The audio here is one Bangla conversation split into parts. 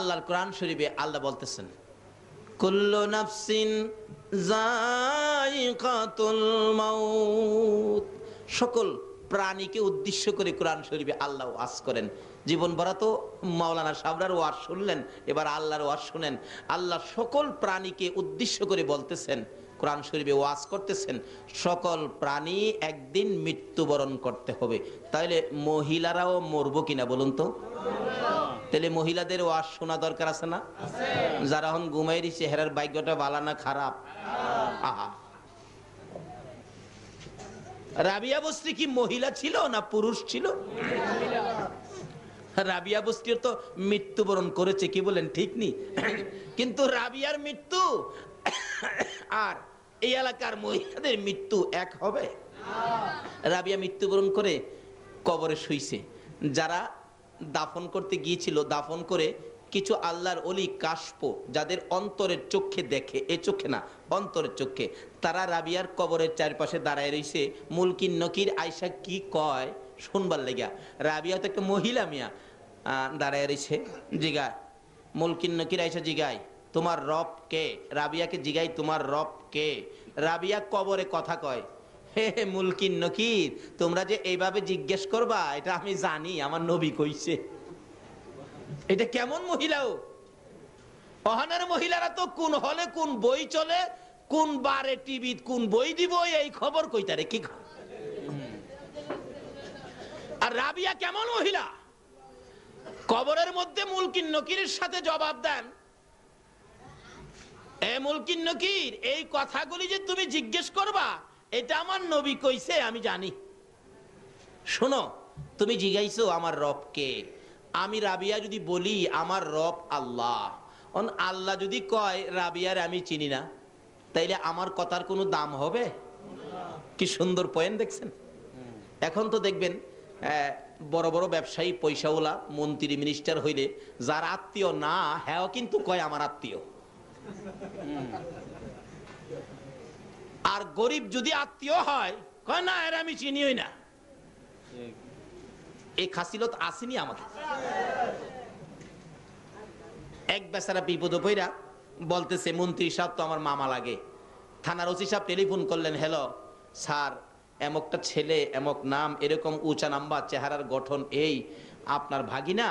আল্লাহর কোরআন শরীফে আল্লাহ বলতেছেন, কুল্লু নাফসিন জায়কাতুল মাউত। সকল প্রাণীকে উদ্দেশ্য করে কোরআন শরীফে আল্লাহ ওয়াজ করেন। জীবন ভরা তো মাওলানা সাবরার ওয়াজ শুনলেন, এবার আল্লাহর ওয়াজ শুনেন। আল্লাহ সকল প্রাণীকে উদ্দেশ্য করে বলতেছেন, কোরআন শরীফে ওয়াজ করতেছেন, সকল প্রাণী একদিন মৃত্যুবরণ করতে হবে। তাহলে মহিলারাও মরবো কিনা বলুন তো? তাহলে মহিলাদের ওয়াজ শোনা দরকার আছে না? যারা এখন ঘুমাইরি চেহারার ভাগ্যটা ভালো না খারাপ। রাবিয়া বস্তি কি মহিলা ছিল না পুরুষ ছিল? রাবিয়া বস্তির তো মৃত্যুবরণ করেছে, কি বলেন, ঠিক নি? কিন্তু রাবিয়ার মৃত্যু, আর এই এলাকার মহিলাদের মৃত্যু এক হবে। রাবিয়া মৃত্যুবরণ করে কবরে শুইছে। যারা দাফন করতে গিয়েছিল, দাফন করে কিছু আল্লাহর অলি কাশপ যাদের অন্তরের চোখে দেখে, এ চোখে না, অন্তরের চোখে, তারা রাবিয়ার কবরের চারপাশে দাঁড়ায় রইছে মুলকিন নকির আয়সা কি কয়? শুনবার লেগা রাবিয়া তো একটা মহিলা মিয়া দাঁড়ায় রইছে জিগায়, মুলকিন নকির আয়সা জিগায়, তোমার রব কে? রাবিয়াকে জিগাই তোমার রব কে? রাবিয়া কবরে কথা কয় হে মুলকিন নকির, তোমরা যে এইভাবে জিজ্ঞেস করবা, এটা আমি জানি, আমার নবী কইছে। এটা কেমন মহিলাও অহানের মহিলারা তো কোন হলে কোন বই চলে, কোন বারে টিভি, কোন বই দিব, এই খবর কইতারে কি আর রাবিয়া কেমন মহিলা? কবরের মধ্যে মুলকিন নকিরের সাথে জবাব দেন। এ মুলকিন নকির, এই কথাগুলি যে তুমি জিজ্ঞেস করবা এটা আমার নবী কইছে, আমি জানি। শোনো, তুমি জিগাইছো আমার রবকে। আমি রাবিয়া যদি বলি, আমার রব আল্লাহ। অন আল্লাহ যদি কয়, রাবিয়ার আমি চিনি না, তাইলে আমার কথার কোনো দাম হবে? কি সুন্দর পয়েন্ট দেখছেন? এখন তো দেখবেন বড় বড় ব্যবসায়ী, পয়সাওয়ালা, মন্ত্রী মিনিস্টার হইলে, যার আত্মীয় না হ্যাঁ কিন্তু কয় আমার আত্মীয়। আর গরিব যদি আত্মীয় হয়, কয় না, এর আমি চিনিই না। এই খাসিলত আসেনি আমাদের। এক বেচারা বিপদ পইরা বলতেছে, মন্ত্রী সাহেব, তো আমার মামা লাগে। থানার ওসি সাহেব টেলিফোন করলেন, হ্যালো, স্যার, এমকটা ছেলে, এমক নাম, এরকম উঁচা নাম্বার, চেহারার গঠন এই, আপনার ভাগিনা?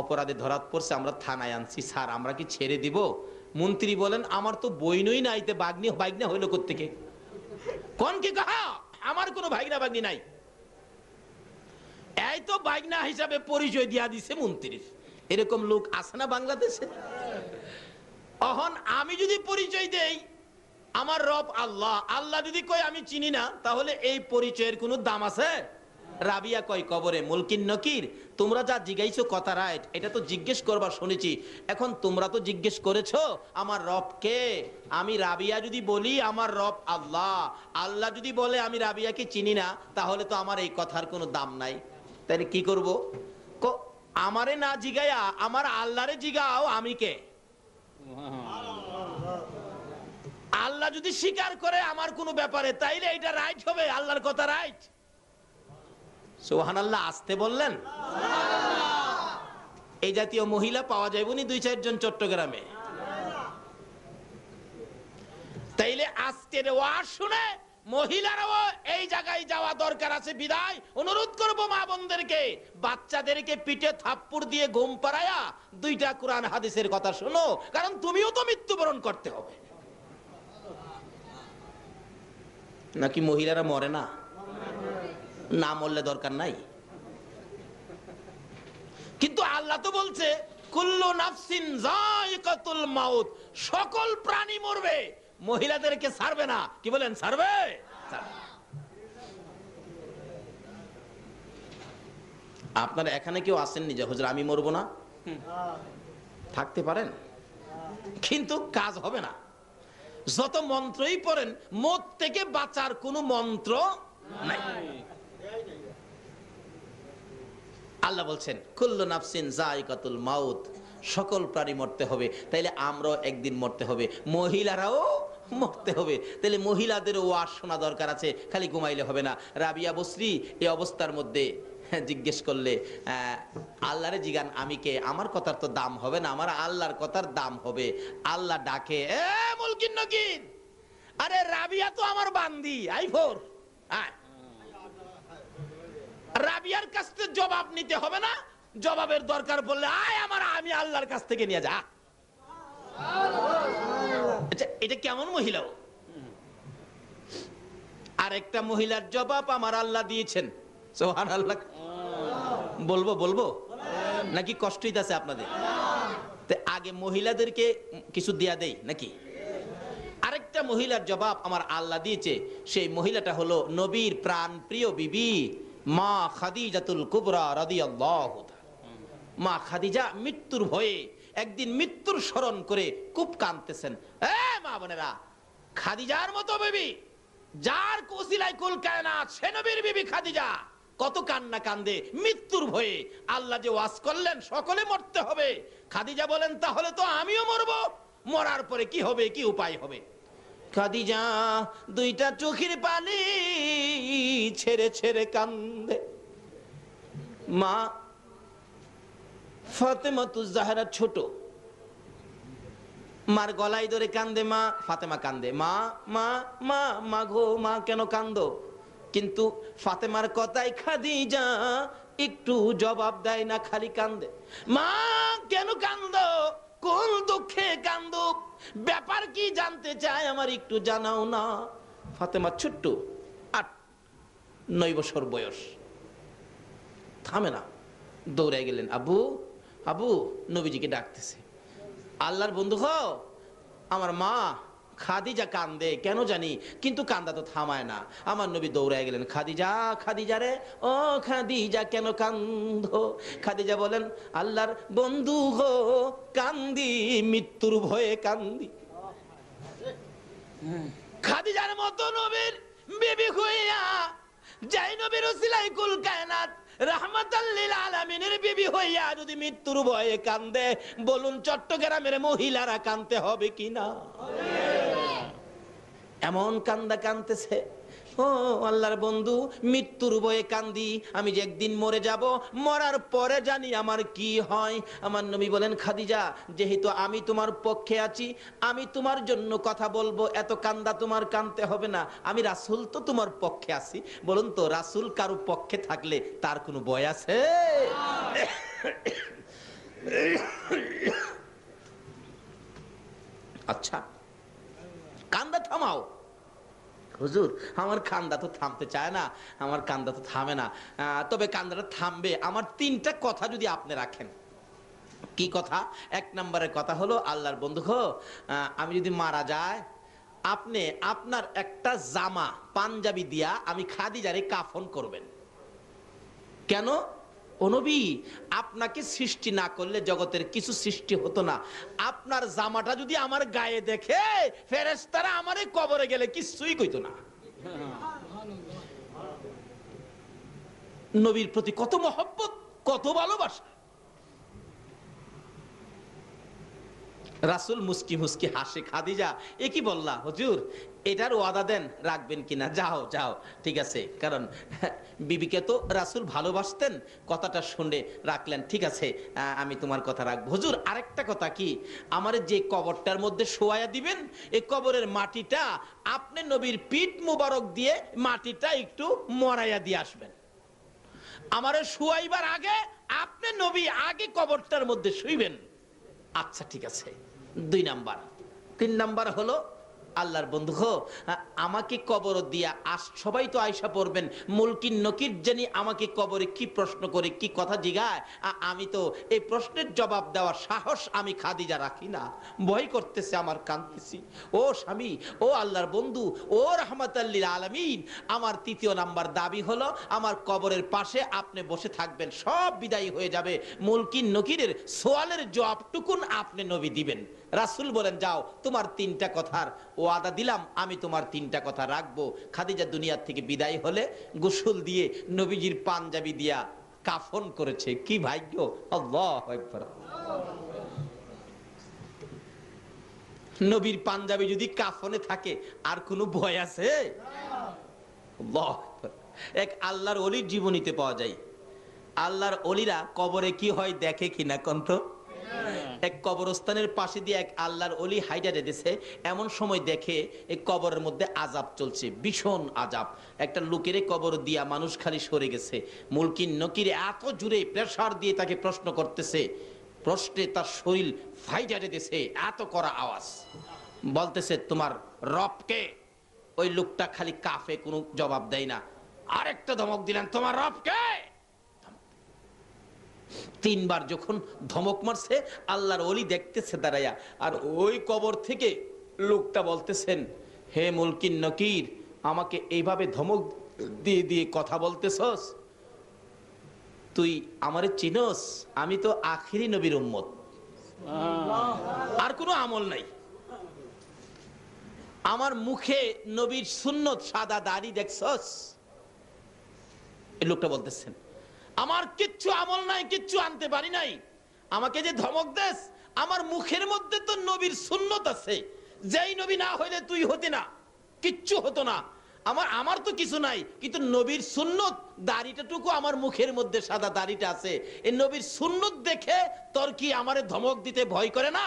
অপরাধে ধরাত পড়ছে, আমরা থানায় আনছি। স্যার, আমরা কি ছেড়ে দিব? মন্ত্রী বলেন, আমার তো বইনই নাইতে বাগনি, বাগনা হইল কোত্থেকে? কোন কি কাহা? আমার কোনো ভাগনা বাগনি নাই। এই তো বাইগনা হিসাবে পরিচয় দিয়া দিছে মন্ত্রীর। এরকম লোক আছে না বাংলাদেশে? অহন আমি যদি পরিচয় দেই, আমার রব আল্লাহ। আল্লাহ যদি কয়, আমি চিনি না, তাহলে এই পরিচয়ের কোনো দাম আছে? রাবিয়া কয়, কবরে মুলকিন নকির, তোমরা যা জিগাইছো কথা রাইট, এটা তো জিজ্ঞেস করবার শুনেছি। এখন তোমরা তো জিজ্ঞেস করেছ, আমার রব কে? আমি রাবিয়া যদি বলি, আমার রব আল্লাহ। আল্লাহ যদি বলে, আমি রাবিয়াকে চিনি না, তাহলে তো আমার এই কথার কোনো দাম নাই। তাহলে কি করব? ক- আমারে না জিগাইয়া আমার আল্লাহরে জিগাও, আমি কে? আল্লাহ যদি স্বীকার করে, আমার কোনো ব্যাপারে, তাইলে এটা রাইট হবে, আল্লাহর কথা রাইট। আসতে বললেন। এই জাতীয় মহিলা পাওয়া দুই চারজন চট্টগ্রামে। তাইলে আজকের ওয়াজ শুনে মহিলারাও এই জায়গায় যাওয়া দরকার আছে। বিদায়, অনুরোধ করব মা বোনদেরকে, বাচ্চাদেরকে পিঠে থাপ্পড় দিয়ে ঘুম পাড়ায়া দুইটা কোরআন হাদিসের কথা শোনো, কারণ তুমিও তো মৃত্যুবরণ করতে হবে। নাকি মহিলারা মরে না? না মরলে দরকার নাই। কিন্তু আল্লাহ তো বলছে সকল প্রাণী মরবে, মহিলাদেরকে ছাড়বে না। কি বলেন, ছাড়বে। আপনারা এখানে কেউ আসেননি যে, হুজুর, আমি মরবো না থাকতে পারেন। কিন্তু কাজ হবে না। যত মন্ত্রই পড়েন মত থেকে বাঁচার কোনো মন্ত্র নাই। আল্লাহ বলছেন, কুল্লু নাফসিন জায়কাতুল মাউত। সকল প্রাণী মরতে হবে। তাইলে আমরাও একদিন মরতে হবে। মহিলারাও মরতে হবে। তাহলে মহিলাদেরও ওয়াজ শোনা দরকার আছে, খালি ঘুমাইলে হবে না। রাবিয়া বসরি এই অবস্থার মধ্যে জিজ্ঞেস করলে আল্লাহরে জিগান, আমি কে? আমার কথার তো দাম হবে না, আমার আল্লাহর কথার দাম হবে। আল্লাহ ডাকে আরে রাবিয়া তো আমার বান্দি, আই ফোর, আয়। রাবিয়ার কাছ থেকে জবাব নিতে হবে না। জবাবের দরকার পড়লে আয় আমার আমি আল্লাহর কাছ থেকে নিয়ে যা। আচ্ছা, এটা কেমন মহিলা? ও? আরেকটা মহিলার জবাব আমার আল্লাহ দিয়েছেন। বলব বলব? নাকি কষ্টই আছে আপনাদের? আগে মহিলাদেরকে কিছু দেয়া দেই নাকি? আরেকটা মহিলার জবাব আমার আল্লাহ দিয়েছে। সেই মহিলাটা হলো নবীর প্রাণ প্রিয় বিবি। মা খাদিজাতুল কুবরা রাদিয়াল্লাহু তাআলা। মা খাদিজা মৃত্যুর ভয়ে একদিন মৃত্যুর স্মরণ করে খুব কাঁদতেছেন। মা বোনেরা, খাদিজার মতো বিবি, যার কোসিলাই কুল কায়নাত, সে নবীর বিবি খাদিজা। কত কান্না কান্দে, মৃত্যুর ভয়ে আল্লাহ যে ওয়াজ করলেন, সকলে মরতে হবে। খাদিজা বলেন, তাহলে তো আমিও মরব। মরার পরে কি হবে, কি উপায় হবে? খাদিজা, দুইটা চোখের পানি ছেড়ে ছেড়ে কান্দে। মা ফাতেমা জাহরা ছোট। মার গলায় ধরে কান্দে মা, ফাতেমা কান্দে। মা মা মা মা গো, মা কেন কান্দো? কিন্তু ফাতেমার কথাই খাদিজা একটু জবাব দেয় না, খালি কান্দে। মা, কেন কান্দো? কোন দুঃখে কান্দ ব্যাপার কি জানতে চায় আমার একটু জানাও না। ফাতেমা ছোট্ট, আট, নয় বছর বয়স। থামে না দৌড়ে গেলেন, আবু আবু, নবীজিকে ডাকতেছে। আল্লাহর বন্ধু হ আমার মা খাদিজা কান্দে, কেন জানি? কিন্তু কান্দা তো থামায় না। আমার নবী দৌড়ায় গেলেন, খাদিজা খাদিজা রে, ও খাদিজা কেন কান্দ? খাদিজা বলেন, আল্লাহর বন্ধু হো কান্দি, মৃত্যুর ভয়ে কান্দি। খাদিজার মতো নবীর বিবি হইয়া, যাই নবীর সিলাই কুল কায়নাত হইয়া যদি মৃত্যুর ভয়ে কান্দে, বলুন চট্টগ্রামের মহিলারা কানতে হবে কিনা? এমন কান্দা কানতেছে ও আল্লাহর বন্ধু, মৃত্যুর বয়ে কান্দি। আমি যে একদিন মরে যাব, মরার পরে জানি আমার কি হয়। আমার নবী বলেন, খাদিজা, যেহেতু আমি তোমার পক্ষে আছি, আমি তোমার জন্য কথা বলব, এত কান্দা তোমার কানতে হবে না। আমি রাসুল তো তোমার পক্ষে আছি। বলুন তো, রাসুল কারও পক্ষে থাকলে তার কোনো বয় আছে? আচ্ছা কান্দা থামাও। হুজুর, আমার কান্দা তো থামতে চায় না, আমার কান্দা তো থামে না। তবে কান্দাটা থামবে। আমার তিনটা কথা যদি আপনি রাখেন। কি কথা? এক নম্বরের কথা হলো, আল্লাহর বন্ধু আমি যদি মারা যায় আপনি আপনার একটা জামা, পাঞ্জাবি দিয়া আমি খাদিজারে কাফন করবেন। কেন? অনবী আপনাকে সৃষ্টি না করলে জগতের কিছু সৃষ্টি হতো না। আপনার জামাটা যদি আমার গায়ে দেখে ফেরেস্তারা আমার কবরে গেলে কিছুই কইতো না। নবীর প্রতি কত মহব্বত, কত ভালোবাসা। রাসুল মুস্কি মুস্কি হাসে, খাদিজা, এ কি বললা? হুজুর, এটার ওয়াদা দেন, রাখবেন কিনা? যাও যাও, ঠিক আছে। কারণ, বিবিকে তো রাসুল ভালোবাসতেন, কথাটা শুনে রাখলেন, ঠিক আছে আমি তোমার কথা রাখব। হুজুর, আরেকটা কথা কি? আমার যে কবরটার মধ্যে শোয়া দিবেন এই কবরের মাটিটা আপনি নবীর পিঠ মুবারক দিয়ে মাটিটা একটু মরাইয়া দিয়ে আসবেন। আমার শুয়াইবার আগে আপনি নবী আগে কবরটার মধ্যে শুইবেন। আচ্ছা ঠিক আছে। দুই নাম্বার। তিন নাম্বার হলো আল্লাহর বন্ধু আমাকে কবর দিয়া আস, সবাই তো আয়সা পড়বেন মুলকিন নকির জানি আমাকে কবরে কি প্রশ্ন করে, কি কথা জিগায় আমি তো এই প্রশ্নের জবাব দেওয়ার সাহস আমি খাদিজা রাখি না, ভয় করতেছে আমার, কাঁদতেছি। ও স্বামী, ও আল্লাহর বন্ধু, ও রহমতাল্লিল আলমিন, আমার তৃতীয় নাম্বার দাবি হলো, আমার কবরের পাশে আপনি বসে থাকবেন, সব বিদায়ী হয়ে যাবে মুলকিন নকিরের সোয়ালের জবাবটুকুন আপনি নবী দিবেন। রাসুল বলেন, যাও, তোমার তিনটা কথার ওয়াদা দিলাম, আমি তোমার তিনটা কথা রাখব। খাদিজা দুনিয়ার থেকে বিদায় হলে গোসল দিয়ে নবীজির পাঞ্জাবি দিয়া কাফন করেছে। কি ভাগ্য! নবীর পাঞ্জাবি যদি কাফনে থাকে, আর কোনো ভয় আছে? এক আল্লাহর অলির জীবনীতে পাওয়া যায়। আল্লাহর অলিরা কবরে কি হয়, দেখে কিনা কন্ত? এক কবরস্থানের পাশে দিয়ে এক আল্লাহর অলি হাইডা রেঁধেছে এমন সময় দেখে এই কবরের মধ্যে আজাব চলছে, ভীষণ আজাব একটা লোকের কবর দিয়া মানুষ খালি সরে গেছে। মুলকিন নকির এত জুড়ে প্রেশার দিয়ে তাকে প্রশ্ন করতেছে, প্রশ্নে তার শরীর ফাইটা রেঁধেছে এত করা আওয়াজ। বলতেছে, তোমার রবকে ওই লোকটা খালি কাফে কোনো জবাব দেয় না। আরেকটা ধমক দিলেন, তোমার রবকে তিনবার যখন ধমক মারছে, আল্লাহর অলি দেখতেছে দাঁড়াইয়া আর ওই কবর থেকে লোকটা বলতেছেন, হে মুলকিন নকির, আমাকে এইভাবে ধমক দিয়ে দিয়ে কথা বলতেছস? তুই আমারে চিনস? আমি তো আখিরি নবীর উম্মত। আর কোনো আমল নাই। আমার মুখে নবীর সুন্নত সাদা দাড়ি দেখছস? এই লোকটা বলতেছেন আমার কিচ্ছু আমল নাই, কিচ্ছু আনতে পারি নাই। আমাকে যে ধমক দেস, আমার মুখের মধ্যে তো নবীর সুন্নত আছে। যেই নবী না হইলে তুই হতি না, কিচ্ছু হতো না। আমার আমার তো কিছু নাই, কিন্তু নবীর সুন্নত, দাড়িটাটুকু আমার মুখের মধ্যে সাদা দাড়িটা আছে। এই নবীর সুন্নত দেখে তোর কি আমারে ধমক দিতে ভয় করে না?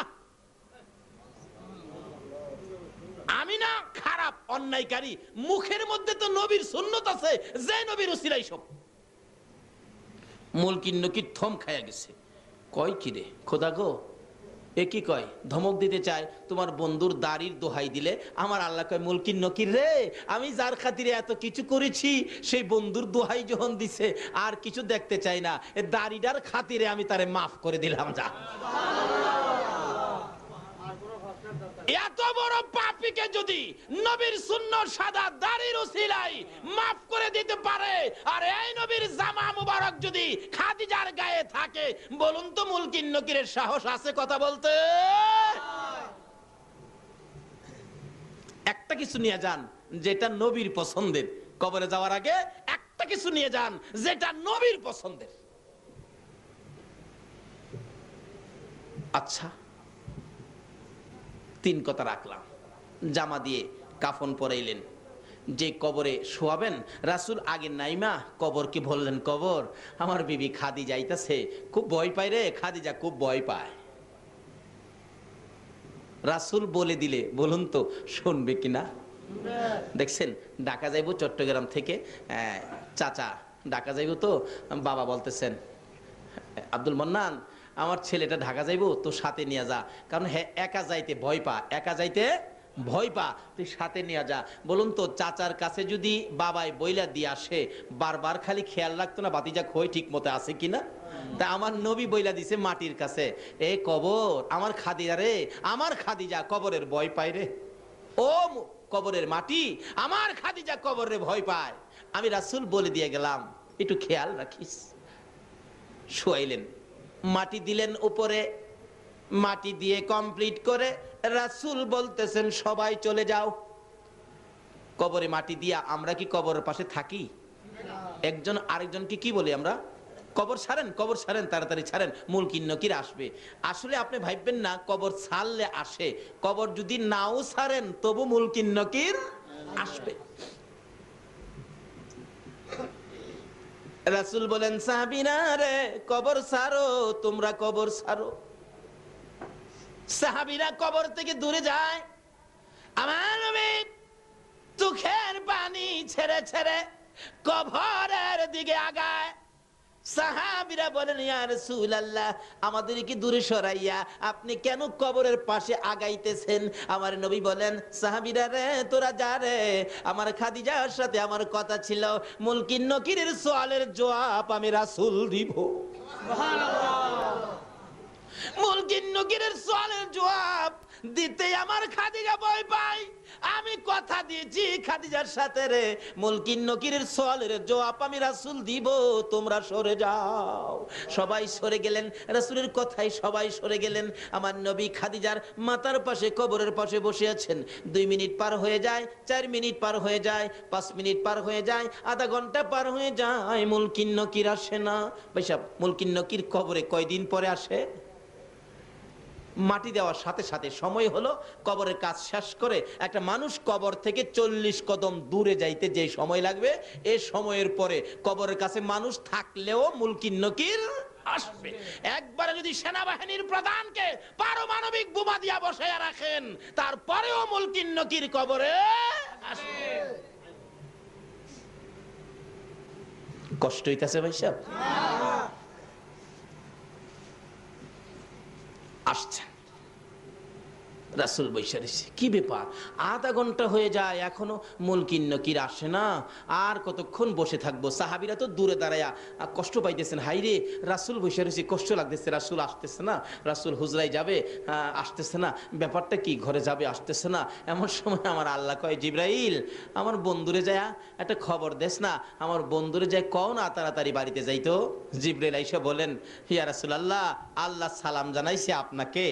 আমি না খারাপ, অন্যায়কারী। মুখের মধ্যে তো নবীর সুন্নত আছে, যে নবীর উসিলাই সব। মুলকিন নকির থম খাইয়া গেছে। কয় কি রে? খোদা গো, এ কি কয়? ধমক দিতে চায়, তোমার বন্ধুর দাড়ির দোহাই দিলে আমার আল্লাহ কয়, মুলকিন নকির রে, আমি যার খাতিরে এত কিছু করেছি, সেই বন্ধুর দোহাই যখন দিছে, আর কিছু দেখতে চাই না। এ দাড়িটার খাতিরে আমি তারে মাফ করে দিলাম, যা। এত বড় পাপিকে যদি নবীর শূন্য সাদা দাড়ির উসিলাই মাফ করে দিতে পারে, আর এই নবীর জামা মুবারক যদি খাদিজার গায়ে থাকে, বলুন তো মুলকিন নকিরের সাহস আছে কথা বলতে? একটা কিছু নিয়ে যান যেটা নবীর পছন্দের। কবরে যাওয়ার আগে একটা কিছু নিয়ে যান যেটা নবীর পছন্দের। আচ্ছা তিন কথা রাখলাম। জামা দিয়ে কাফন পরাইলেন। যে কবরে শোয়াবেন, রাসুল আগে নাইমা কবরকে বললেন, কবর, আমার বিবি খাদি যাইতাছে খুব ভয় পায় রে, খাদিজা খুব ভয় পায়। রাসুল বলে দিলে, বলুন তো, শুনবে কিনা দেখছেন, ঢাকা যাইব চট্টগ্রাম থেকে চাচা, ঢাকা যাইব তো, বাবা বলতেছেন, আব্দুল মন্নান আমার ছেলেটা ঢাকা যাইবো তো সাথে নিয়ে যা। কারণ হ্যাঁ একা যাইতে ভয় পা, একা যাইতে ভয় পা, তুই সাথে নিয়ে যা। বলুন তো, চাচার কাছে যদি বাবাই বইলা দিয়ে আসে, বারবার খালি খেয়াল রাখতো না, বাতিজা খই ঠিক মতো আছে কিনা? তা আমার নবী বইলা দিছে মাটির কাছে। এ কবর, আমার খাদিজা রে, আমার খাদিজা কবরের ভয় পায় রে। ও কবরের মাটি, আমার খাদিজা কবরের ভয় পায়। আমি রাসূল বলে দিয়ে গেলাম, একটু খেয়াল রাখিস। শোয়াইলেন। মাটি দিলেন উপরে, মাটি দিয়ে কমপ্লিট করে রাসূল বলতেছেন, সবাই চলে যাও। কবরে মাটি দিয়া আমরা কি কবরের পাশে থাকি? একজন আরেকজনকে কি বলি আমরা? কবর ছাড়েন কবর ছাড়েন, তাড়াতাড়ি ছাড়েন, মূল কিন্নকির আসবে। আসলে আপনি ভাববেন না, কবর ছাড়লে আসে। কবর যদি নাও ছাড়েন, তবু মূল কিন্নকির আসবে। রাসূল বলেন সাহাবিনা রে, কবর সারো তোমরা কবর সারো সাহাবিরা কবর থেকে দূরে যায়। আমার চোখের পানি ছেড়ে ছেড়ে কবরের দিকে আগায়। সাহাবিরা বলেন ইয়া রাসূলুল্লাহ আমাদের কি দূরে সরাইয়া আপনি কেন কবরের পাশে আগাইতেছেন? আমার নবী বলেন সাহাবিরা রে তোরা যা রে আমার খাদিজার সাথে আমার কথা ছিল মুলকিন নকিরের সোয়ালের জবাব আমি রাসূল দিব। মুলকিন নকিরের সোয়ালের জবাব দিতে আমার খাদিজা ভয় পাই আমি কথা দিয়েছি খাদিজার সাথে রে। মুলকিন নকিরের সোয়ালের জবাব আমি রাসূল দিব, তোমরা সরে যাও। সবাই সরে গেলেন, রাসূলের কথাই সবাই সরে গেলেন। আমার নবী খাদিজার মাতার পাশে, কবরের পাশে বসে আছেন। দুই মিনিট পার হয়ে যায়, চার মিনিট পার হয়ে যায়, পাঁচ মিনিট পার হয়ে যায়, আধা ঘণ্টা পার হয়ে যায়। মুলকিন নকির আসে না। বৈশাখ মুলকিন নকির কবরে কয়দিন পরে আসে? মাটি দেওয়ার সাথে সাথে সময় হলো, কবরের কাজ শেষ করে একটা মানুষ কবর থেকে চল্লিশ কদম দূরে যাইতে যে সময় লাগবে, এ সময়ের পরে কবরের কাছে মানুষ থাকলেও মুলকিন নকির আসবে। একবারে যদি সেনাবাহিনীর প্রধানকে পারমাণবিক বোমা দিয়া বসাইয়া রাখেন, তারপরেও মুলকিন নকির কবরে আসবে। কষ্ট হইতেছে ভাই সাহেব? আসছেন রাসুল বৈশারিসি কি ব্যাপার? আধা ঘণ্টা হয়ে যায়, এখনও মুলকিন নকির আসে না। আর কতক্ষণ বসে থাকব? সাহাবিরা তো দূরে দাঁড়ায়া কষ্ট পাইতেছেন। হাইরে, রাসুল বৈশারিসি কষ্ট লাগতেছে, রাসুল আসতেছে না। রাসুল হুজরাই যাবে আসতেছে না। ব্যাপারটা কি? ঘরে যাবে, আসতেছে না। এমন সময় আমার আল্লাহ কয়, জিব্রাইল, আমার বন্ধুরে যায় একটা খবর দেস না। আমার বন্ধুরে যায় কও না তাড়াতাড়ি বাড়িতে যাইতো জিব্রাইল আইসা বলেন হিয়া রাসুল আল্লাহ আল্লাহ সালাম জানাইছে আপনাকে।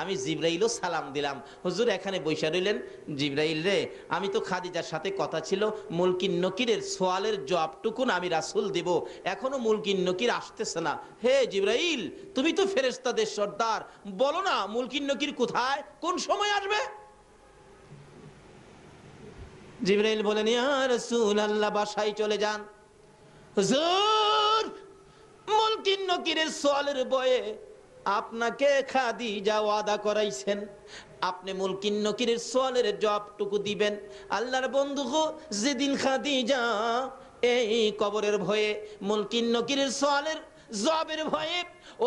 আমি জিব্রাইলও সালাম দিলাম হুজুর, এখানে বৈশা রইলেন জিব্রাইল রে। আমি তো খাদিজার সাথে কথা ছিল, মুলকিন নকিরের সোয়ালের জবাবটুকুন আমি রাসুল দেব। এখনও মুলকিন নকির আসতেছে না। হে জিব্রাইল, তুমি তো ফেরেস্তাদের সর্দার। বলো না, মুলকিন নকির কোথায়? কোন সময় আসবে? জিব্রাইল বলেন, ইয়া রাসূল আল্লাহ বাসায় চলে যান। হুজুর, মুলকিন নকিরের সোয়ালের বয়ে আপনাকে খাদিজা ওয়াদা করাইছেন। আপনি মুলকিন নকিরের সোয়ালের জবটুকু দিবেন। আল্লাহর বন্ধু যেদিন খাদিজা এই কবরের ভয়ে মুলকিন নকিরের সোয়ালের জবের ভয়ে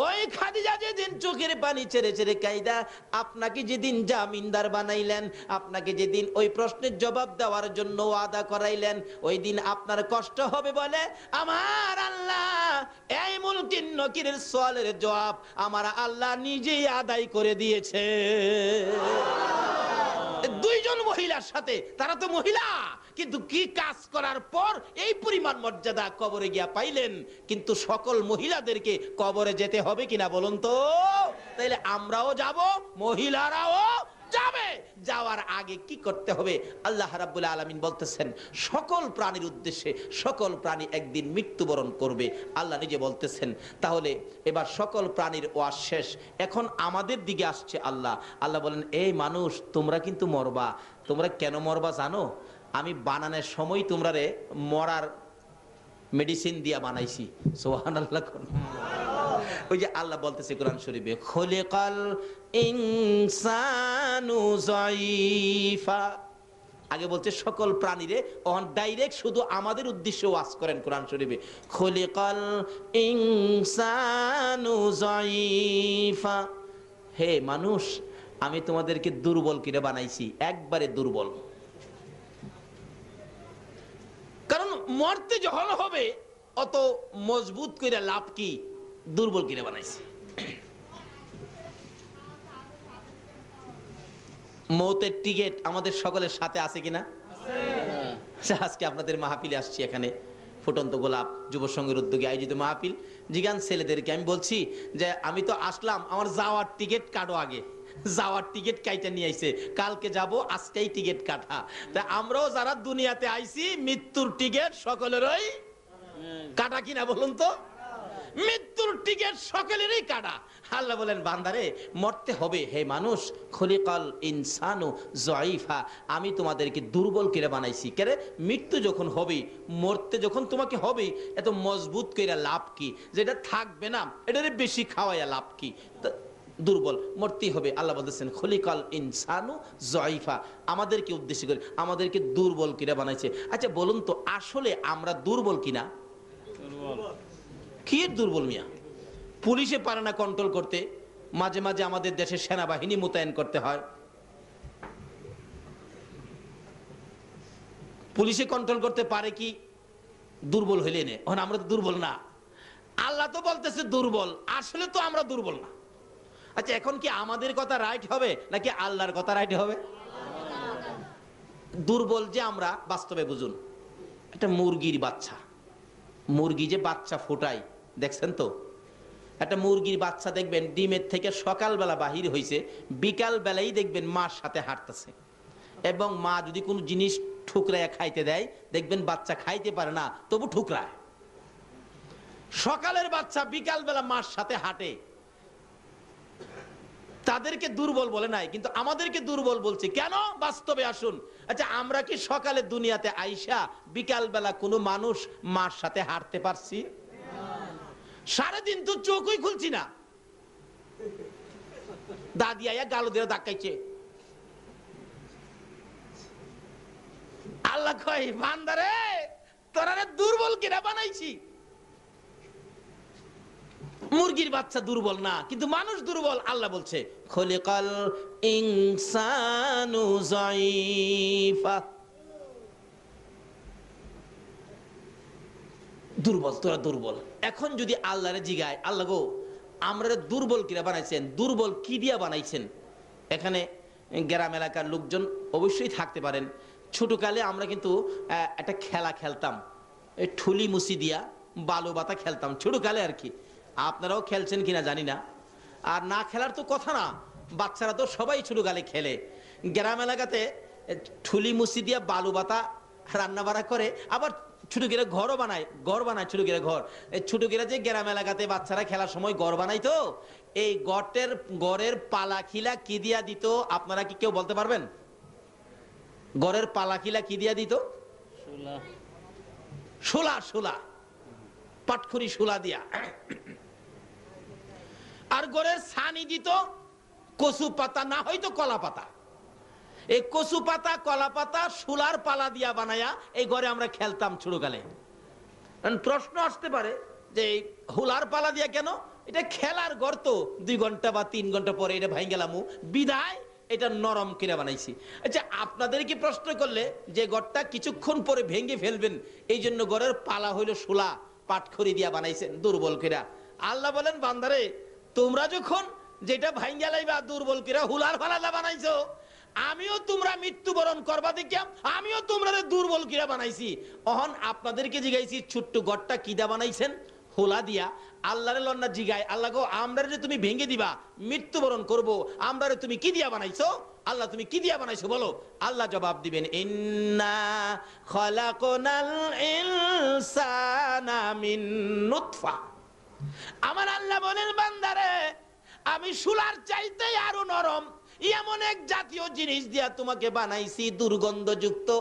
ওই খাদিজা যেদিন চোখের পানি ছেড়ে ছেড়ে কায়দা আপনাকে যেদিন জামিনদার বানাইলেন, আপনাকে যেদিন ওই প্রশ্নের জবাব দেওয়ার জন্য ওয়াদা করাইলেন, ওই দিন আপনার কষ্ট হবে বলে, আমার আল্লাহ, এই মুলকিন নকিরের সোয়ালের জবাব আমার আল্লাহ নিজেই আদায় করে দিয়েছে। দুইজন মহিলার সাথে, তারা তো মহিলা, কিন্তু কি কাজ করার পর এই পরিমাণ মর্যাদা কবরে গিয়া পাইলেন? কিন্তু সকল মহিলাদেরকে কবরে যেতে হবে কিনা বলুন তো? তাইলে আমরাও যাব, মহিলারাও যাবে। যাওয়ার আগে কি করতে হবে? আল্লাহ রাব্বুল আলামিন বলতেছেন, সকল প্রাণীর উদ্দেশ্যে সকল প্রাণী একদিন মৃত্যুবরণ করবে। আল্লাহ নিজে বলতেছেন, তাহলে এবার সকল প্রাণীর ওয়াজ শেষ। এখন আমাদের দিকে আসছে আল্লাহ। আল্লাহ বলেন, এই মানুষ, তোমরা কিন্তু মরবা। তোমরা কেন মরবা জানো? আমি বানানোর সময় তোমরা রে মরার মেডিসিন দিয়া বানাইছি। সোহান আল্লাহ ওই যে আল্লাহ বলতেছে কোরআন শরীফে, খলিকাল ইনসানু যায়ীফা আগে বলছে, সকল প্রাণীরে অন ডাইরেক্ট শুধু আমাদের উদ্দেশ্যে ওয়াজ করেন কোরআন শরীফে। খলিকাল ইনসানু যায়ীফা হে মানুষ, আমি তোমাদেরকে দুর্বল কিরে বানাইছি, একবারে দুর্বল। কারণ মরতে যখন হবে, অত মজবুত করে লাভ কি? দুর্বল কিনে বানাইছে। মৌতের টিকেট আমাদের সকলের সাথে আছে কিনা? আচ্ছা, আজকে আপনাদের মাহফিলে আসছি এখানে। ফুটন্ত গোলাপ যুব সংঘের উদ্যোগে আয়োজিত মাহফিল। জিগান ছেলেদেরকে আমি বলছি যে আমি তো আসলাম আমার যাওয়ার টিকিট কাটো আগে। যাওয়ার টিকিট কাইটা নিয়ে আইছে। কালকে যাব আজকেই টিকিট কাটা। তা আমরাও যারা দুনিয়াতে আইছি মৃত্যুর টিকিট সকলেরই কাটা কিনা বলুন তো? মৃত্যুর টিকিট সকলেরই কাটা। আল্লাহ বলেন, বান্দারে, মরতে হবে। হে মানুষ, খলিকাল ইনসানু জয়ীফা। আমি তোমাদেরকে দুর্বল করে বানাইছি। কেরে? মৃত্যু যখন হবে মরতে যখন তোমাকে হবে এত মজবুত করে লাভ কি? যেটা থাকবে না, এটারে বেশি খাওয়াইয়া লাভ কি? দুর্বল, মরতেই হবে। আল্লাহ বলতেছেন, খলিকাল ইনসানু জয়ীফা। আমাদেরকে উদ্দেশ্য করে, আমাদেরকে দুর্বল করে বানাইছে। আচ্ছা বলুন তো, আসলে আমরা দুর্বল কিনা? কি দুর্বল মিয়া? পুলিশে পারে না কন্ট্রোল করতে, মাঝে মাঝে আমাদের দেশে সেনাবাহিনী মোতায়েন করতে হয়। পুলিশে কন্ট্রোল করতে পারে কি? দুর্বল হইলে এখন আমরা তো দুর্বল না। আল্লাহ তো বলতেছে দুর্বল। আসলে তো আমরা দুর্বল না। আচ্ছা এখন কি আমাদের কথা রাইট হবে, নাকি আল্লাহর কথা রাইট হবে? দুর্বল যে আমরা, বাস্তবে বুঝুন। একটা মুরগির বাচ্চা। মুরগি যে বাচ্চা ফোটায় দেখছেন তো? একটা মুরগির বাচ্চা দেখবেন ডিমের থেকে সকালবেলা বাহির হয়েছে বিকাল বেলাই দেখবেন মার সাথে হাঁটতেছে। এবং মা যদি কোনো জিনিস ঠুকরায় খাইতে দেয়, দেখবেন বাচ্চা খাইতে পারে না, তবু ঠুকরায়। সকালের বাচ্চা বিকাল বেলা মার সাথে হাঁটে। তাদেরকে দুর্বল বলে নাই, কিন্তু আমাদেরকে দুর্বল বলছে, কেন? বাস্তবে আসুন। আচ্ছা আমরা কি সকালে দুনিয়াতে আইসা বিকাল বেলা কোনো মানুষ মার সাথে হাঁটতে পারছি? সারাদিন তো চোখই খুলছি না। দাদি আইয়া গালো দিয়ে ধাক্কাইছে। আল্লাহ কয়, বান্দারে, তোরা দুর্বল কিনা বানাইছি। মুরগির বাচ্চা দুর্বল না, কিন্তু মানুষ দুর্বল, আল্লাহ বলছে, খলিকাল ইনসানু যায়ীফা দুর্বল, তোরা দুর্বল। এখন যদি আল্লাহরে জিগায়, আল্লাহ গো আমরা দুর্বল কিরা বানাইছেন? দুর্বল কি দিয়া বানাইছেন? এখানে গ্রাম এলাকার লোকজন অবশ্যই থাকতে পারেন। ছোটকালে আমরা কিন্তু একটা খেলা খেলতাম। এই ঠুলি মুসি দিয়া বালু বাতা খেলতাম, ছোটকালে আর কি। আপনারাও খেলছেন কিনা জানি না। আর না খেলার তো কথা না, বাচ্চারা তো সবাই ছোটকালে খেলে। গ্রাম এলাকাতে ঠুলি মুসি দিয়া বালু বাতা রান্না বাড়া করে, আবার ছোট গিরা ঘরও বানায় ঘর বানায় ছোট গিরা ঘর। এই ছোট গিরা যে গ্রাম এলাকাতে বাচ্চারা খেলার সময় ঘর বানাই তো এই গটের গড়ের পালা খিলা কি দিয়া দিত আপনারা কি কেউ বলতে পারবেন? গড়ের পালা খিলা কি দিয়া দিত? শোলা শোলা। পাটখুরি শোলা দিয়া। আর গড়ের ছানি দিত কচু পাতা না হয়তো কলা পাতা। এই কচু পাতা, কলা পাতা শুলার পালা দিয়া বানায়া এই ঘরে আমরা খেলতাম ছোটকালে। প্রশ্ন আসতে পারে যে এই হুলার পালা দিয়া কেন? এটা খেলার ঘর তো দুই ঘণ্টা বা তিন ঘণ্টা পরে এটা ভাই গেলামু বিদায়, এটা নরম কিনে বানাইছি। আচ্ছা আপনাদেরকে প্রশ্ন করলে যে ঘরটা কিছুক্ষণ পরে ভেঙে ফেলবেন, এই জন্য ঘরের পালা হইল শুলা পাটখড়ি দিয়া বানাইছেন, দুর্বল কিরা আল্লাহ বলেন, বান্দারে, তোমরা যখন যেটা ভাঙ্গা লাইবা দুর্বল কিরা হুলার ফালাদা বানাইছো। আমিও তোমরা মৃত্যুবরণ করবা দেখিয়াম আমিও তোমরা দুর্বল কিরা বানাইছি। অহন আপনাদেরকে জিগাইছি, ছোট্ট গড়টা কিদা বানাইছেন? হোলা দিয়া, আল্লাহরে লন্না জিগাই, আল্লাহ গো আমরা যে তুমি ভেঙে দিবা, মৃত্যুবরণ করব। আমরা তুমি কি দিয়া বানাইছো? আল্লাহ তুমি কি দিয়া বানাইছো বলো? আল্লাহ জবাব দিবেন, ইন্না খলাকনাল ইনসানা মিন নুতফা। আমার আল্লাহ বলেন, বান্দারে, আমি সুলার চাইতে আরও নরম। এমন এক জাতীয় জিনিস দিয়া তোমাকে বানাইছি, দুর্গন্ধযুক্ত।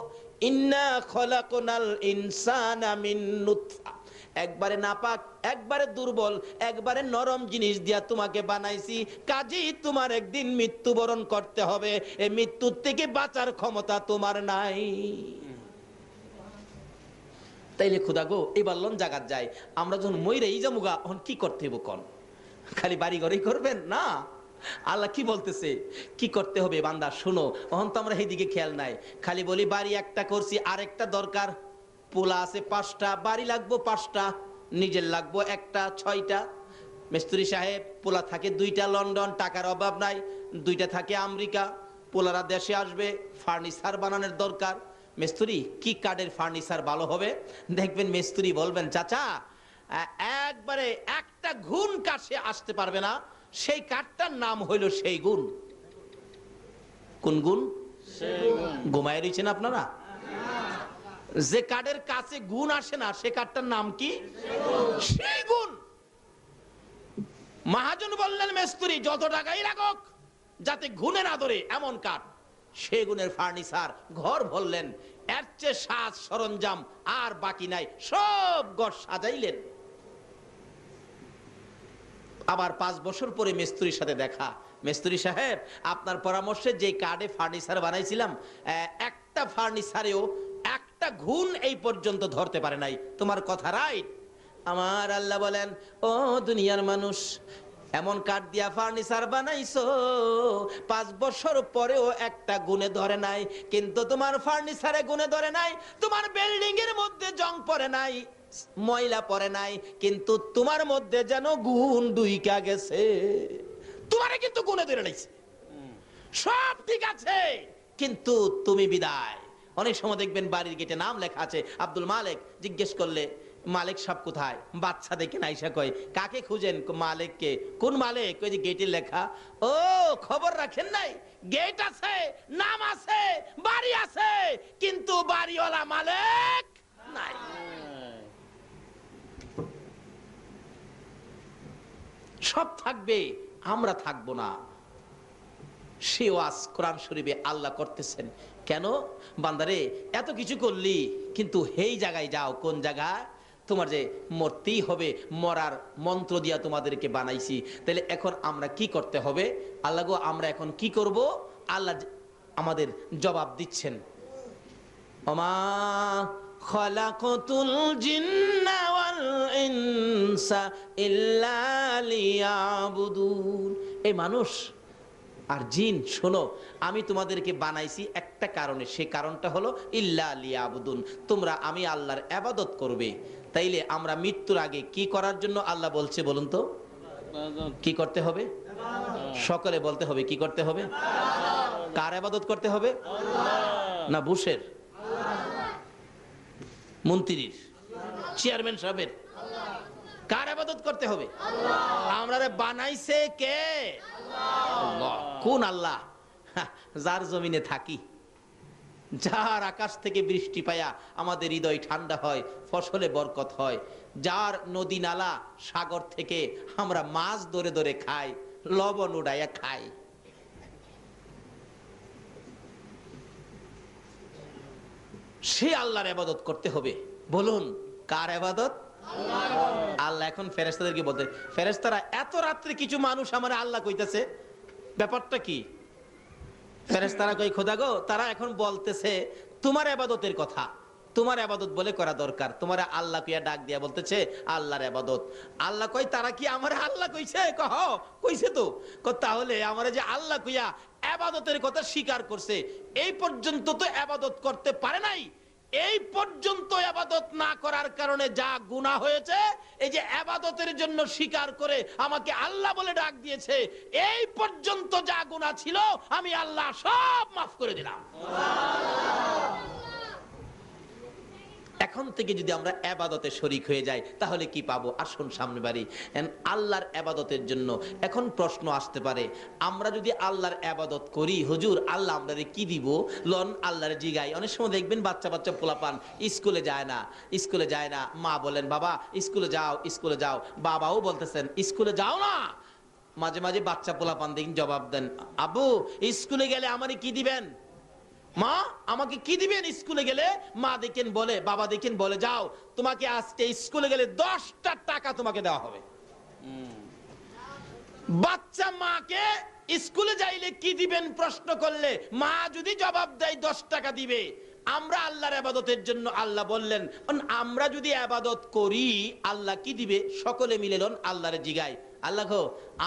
নুতফা। একবারে নাপাক, একবারে দুর্বল, একবারে নরম জিনিস দিয়া তোমাকে বানাইছি। কাজেই তোমার একদিন মৃত্যুবরণ করতে হবে। এই মৃত্যুর থেকে বাঁচার ক্ষমতা তোমার নাই। তাইলে খুদা গো, এবার লন জাগাত যায় আমরা যখন ময়রা এই যাব গা তখন কি করতে হইব কন? খালি বাড়ি ঘরেই করবেন না? আল্লাহ কি বলতেছে? কি করতে হবে বান্দা? শোনো তখন তো আমরা এইদিকে খেয়াল নাই। খালি বলি, বাড়ি একটা করছি, আরেকটা দরকার। পোলা আছে পাঁচটা, বাড়ি লাগবো পাঁচটা, নিজের লাগবো একটা, ছয়টা। মিস্ত্রি সাহেব, পোলা থাকে দুইটা, লন্ডন, টাকার অভাব নাই। দুইটা থাকে আমেরিকা, পোলারা দেশে আসবে, ফার্নিচার বানানোর দরকার। মিস্ত্রি, কি কাঠের ফার্নিচার ভালো হবে? দেখবেন মিস্ত্রি বলবেন, চাচা একবারে একটা গুণ কাছে আসতে পারবে না। সেই কাঠটার নাম হইল সেই গুণ। কোন গুণ? ঘুমায় রয়েছেন আপনারা? যে কাঠের কাছে গুণ আসে না, সে কাঠটার নাম কি? সেই গুণ। মহাজন বললেন, মেস্তুরি, যত টাকাই রাখক, যাতে না ধরে এমন কাঠ। সেগুনের ফার্নিচার, ঘর ভরলেন এর চেয়ে সাজ সরঞ্জাম আর বাকি নাই, সব ঘর সাজাইলেন। আবার পাঁচ বছর পরে মিস্ত্রির সাথে দেখা। মিস্ত্রি সাহেব, আপনার পরামর্শে যে কার্ডে ফার্নিচার বানাইছিলাম একটা ফার্নিচারেও একটা ঘুণ এই পর্যন্ত ধরতে পারে নাই। তোমার কথা রাইট আমার আল্লাহ বলেন, ও দুনিয়ার মানুষ, এমন কাঠ দিয়া ফার্নিচার বানাইছো, পাঁচ বছর পরেও একটা গুণে ধরে নাই, কিন্তু তোমার ফার্নিচারে গুণে ধরে নাই, তোমার বিল্ডিং এর মধ্যে জং পড়ে নাই। ময়লা পড়ে নাই, কিন্তু তোমার মধ্যে যেন গুণ দুইকা গেছে। তোমারে কিন্তু গুণে ধরে নাইছে সব ঠিক আছে, কিন্তু তুমি বিদায়। অনেক সময় দেখবেন বাড়ির গেটে নাম লেখা আছে, আব্দুল মালিক জিজ্ঞেস করলে, মালিক সব কোথায়? বাচ্চা দেখে নাইসা কয়, কাকে খুঁজেন? মালিককে। কোন মালিক? ওই যে গেটে লেখা। ও, খবর রাখেন নাই? গেট আছে, নাম আছে, বাড়ি আছে, কিন্তু বাড়িওয়ালা মালিক নাই। সব থাকবে, আমরা থাকব না। সে ওয়াজ কোরআন শরীফে আল্লাহ করতেছেন। কেন? বান্দারে, এত কিছু করলি, কিন্তু এই জায়গায় যাও, কোন জায়গা? তোমার যে মরতেই হবে, মরার মন্ত্র দিয়া তোমাদেরকে বানাইছি। তাহলে এখন আমরা কি করতে হবে? আল্লাহ গো, আমরা এখন কি করব? আল্লাহ আমাদের জবাব দিচ্ছেন। ওমা ইনসা ইল্লা এই মানুষ আর জিন, শোনো, আমি তোমাদেরকে বানাইছি একটা কারণে। সে কারণটা হলো ইল্লা লিয়াবুদুন। তোমরা, আমি আল্লাহর আবাদত করবে। তাইলে আমরা মৃত্যুর আগে কি করার জন্য আল্লাহ বলছে বলুন তো? কি করতে হবে? সকলে বলতে হবে, কি করতে হবে? কার আবাদত করতে হবে? না, বুশের। মন্ত্রীর চেয়ারম্যান সাহেবের। কার আবাদত করতে হবে? আমরা বানাইছে কে? কোন আল্লাহ? যার জমিনে থাকি। যার আকাশ থেকে বৃষ্টি পায়া আমাদের হৃদয় ঠান্ডা হয় ফসলে বরকত হয় যার নদী নালা সাগর থেকে আমরা মাছ ধরে ধরে খাই লবণ উড়াইয়া খাই। সে আল্লাহর আবাদত করতে হবে। বলুন, কার আবাদত আল্লাহ এখন ফেরেস্তাদেরকে বলতে ফেরেস্তারা এত রাত্রে কিছু মানুষ আমার আল্লাহ কইতেছে? ব্যাপারটা কি? ফেরেস্তারা কই খোদা গো, তারা এখন বলতেছে তোমার আবাদতের কথা। তোমার আবাদত বলে করা দরকার। তোমার আল্লাহ কুইয়া ডাক দিয়া বলতেছে, আল্লাহর আবাদত। আল্লাহ কই তারা কি আমার আল্লাহ কইছে? কহ, কইছে তো। তাহলে আমার যে আল্লাহ কুইয়া আবাদতের কথা স্বীকার করছে, এই পর্যন্ত তো আবাদত করতে পারে নাই। এই পর্যন্ত আবাদত না করার কারণে যা গুণা হয়েছে, এই যে আবাদতের জন্য স্বীকার করে আমাকে আল্লাহ বলে ডাক দিয়েছে, এই পর্যন্ত যা গুণা ছিল, আমি আল্লাহ সব মাফ করে দিলাম। এখন থেকে যদি আমরা আবাদতে শরিক হয়ে যাই, তাহলে কি পাবো? আসুন সামনে বাড়ি। আল্লাহর আবাদতের জন্য এখন প্রশ্ন আসতে পারে, আমরা যদি আল্লাহর আবাদত করি, হুজুর, আল্লাহ আমরা কি দিব? লন, আল্লাহর জিগাই। অনেক সময় দেখবেন বাচ্চা বাচ্চা পোলাপান, স্কুলে যায় না, স্কুলে যায় না। মা বলেন, বাবা, স্কুলে যাও স্কুলে যাও। বাবাও বলতেছেন, স্কুলে যাও না। মাঝে মাঝে বাচ্চা পোলাপান দেখেন জবাব দেন, আবু, স্কুলে গেলে আমারে কি দিবেন? মা আমাকে কি দিবেন স্কুলে গেলে? মা দেখেন বলে বাবা দেখেন বলে যাও তোমাকে আজকে স্কুলে গেলে দশটা টাকা তোমাকে দেওয়া হবে। বাচ্চা মাকে স্কুলে যাইলে কি দিবেন প্রশ্ন করলে? মা যদি জবাব দেয় দশ টাকা দিবে। আমরা আল্লাহর আবাদতের জন্য আল্লাহ বললেন আমরা যদি আবাদত করি আল্লাহ কি দিবে? সকলে মিলে লন আল্লাহরে জিগাই আল্লাহ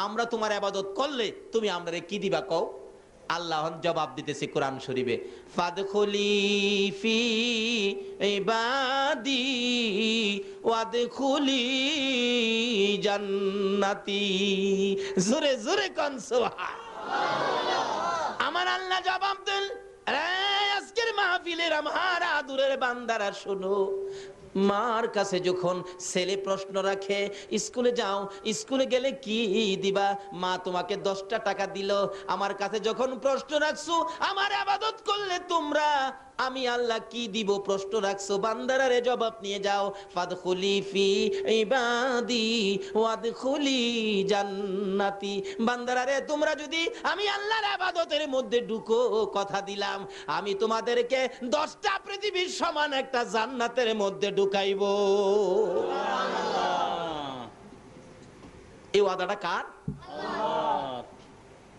আমরা তোমার আবাদত করলে তুমি আমরা কি দিবা কও? আল্লাহ জবাব দিতেছে কোরআন শরীফে ফাদখুলি ফি ইবাদি ওয়াদখুলি জান্নাতি। জোরে জোরে কোন আমার আল্লাহ জবাব "আরে, আজকের মাহফিলের আমার আদুরের বান্দারা শোনো মার কাছে যখন ছেলে প্রশ্ন রাখে, স্কুলে যাও, স্কুলে গেলে কি দিবা? মা তোমাকে দশটা টাকা দিল। আমার কাছে যখন প্রশ্ন রাখছো, আমার আবাদত করলে তোমরা আমি আল্লাহ কি দিব? প্রশ্ন রাখছো। বান্দারারে জবাব নিয়ে যাও। ফাদখুলি ফি ইবাদি ওয়াদখুলি জান্নাতি। বান্দারারে তোমরা যদি আমি আল্লাহর আবাদতের মধ্যে ঢুকো কথা দিলাম আমি তোমাদেরকে দশটা পৃথিবীর সমান একটা জান্নাতের মধ্যে ঢুকাইবো। এই ওয়াদাটা কার?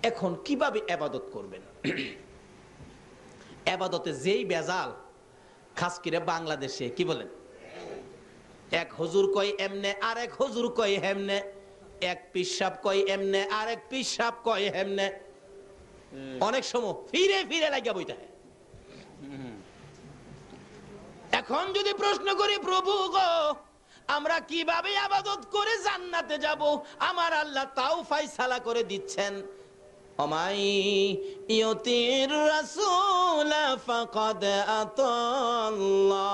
এখন কীভাবে আবাদত করবেন? আবাদতে যেই বেজাল খাস করে বাংলাদেশে, কি বলেন? এক হুজুর কয় এমনে আর এক হুজুর কয় হেমনে এক পিসাব কয় এমনে আর এক পিসাব কয় হেমনে অনেক সময় ফিরে ফিরে লাগিয়া বইতে এখন যদি প্রশ্ন করি, প্রভু গো, আমরা কীভাবে আবাদত করে জান্নাতে যাব? আমার আল্লাহ তাও ফাইসালা করে দিচ্ছেন। অমাই ইয়তির রাসূল, ফাকাদ আতাল্লাহ।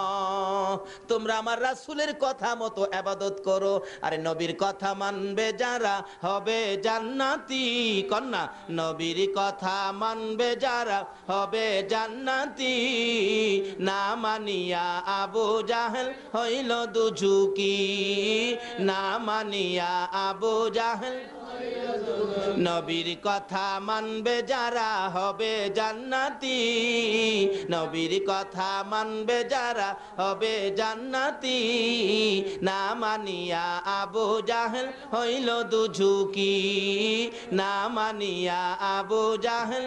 তোমরা আমার রাসূলের কথা মতো আবাদত করো, আরে নবীর কথা মানবে যারা হবে জান্নাতি। কন্যা, নবীর কথা মানবে যারা হবে জান্নাতি। না মানিয়া আবু জাহেল হইল দুঝুকি, না মানিয়া আবু জাহেল নবীর কথা মানবে যারা হবে জান্নাতি। নবীর কথা মানবে যারা হবে জান্নাতি। না মানিয়া আবু জাহেল হইল দুঝুকি। না মানিয়া আবু জাহেল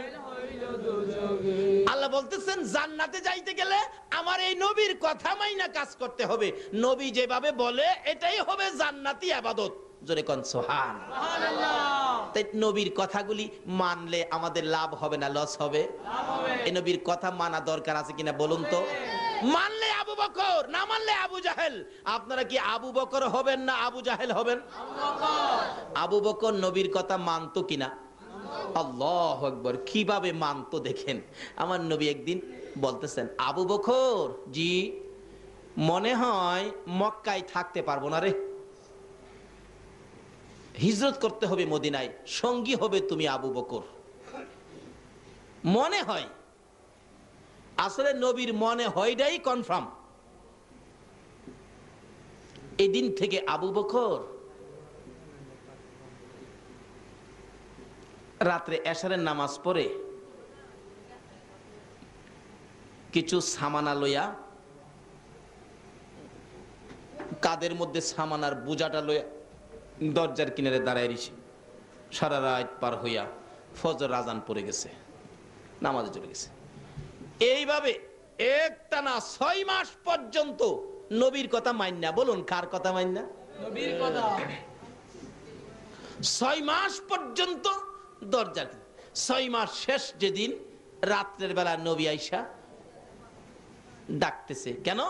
আল্লাহ বলতেছেন, জান্নাতে যাইতে গেলে আমার এই নবীর কথা মাইনা কাজ করতে হবে। নবী যেভাবে বলে, এটাই হবে জান্নাতি আবাদত। জোরে কন সোহান তাই নবীর কথাগুলি মানলে আমাদের লাভ হবে না লস হবে? এই নবীর কথা মানা দরকার আছে কিনা বলুন তো? মানলে আবু বকর না মানলে আবু জাহেল? আপনারা কি আবু বকর হবেন না আবু জাহেল হবেন? আবু বকর। নবীর কথা মানতো কিনা? আল্লাহ কীভাবে মানতো দেখেন? আমার নবী একদিন বলতেছেন আবু বকর জি মনে হয় মক্কায় থাকতে পারব না রে। হিজরত করতে হবে মদিনায়, সঙ্গী হবে তুমি আবু বকর। মনে হয়, আসলে নবীর মনে হয়টাই কনফার্ম এদিন থেকে আবু বকর রাত্রে এশারের নামাজ পড়ে, কিছু সামানা লইয়া, কাদের মধ্যে সামানার বোঝাটা লইয়া দরজার কিনারে দাঁড়ায় রয়েছে সারা রাত পার হইয়া ফজর রাজান পড়ে গেছে নামাজে চলে গেছে। এইভাবে একটানা ছয় মাস পর্যন্ত নবীর কথা মান্না বলুন কার কথা মান্না নবীর কথা। ছয় মাস পর্যন্ত দরজা ছয় মাস শেষ যেদিন রাত্রের বেলা নবী আইসা ডাকতেছে কেন?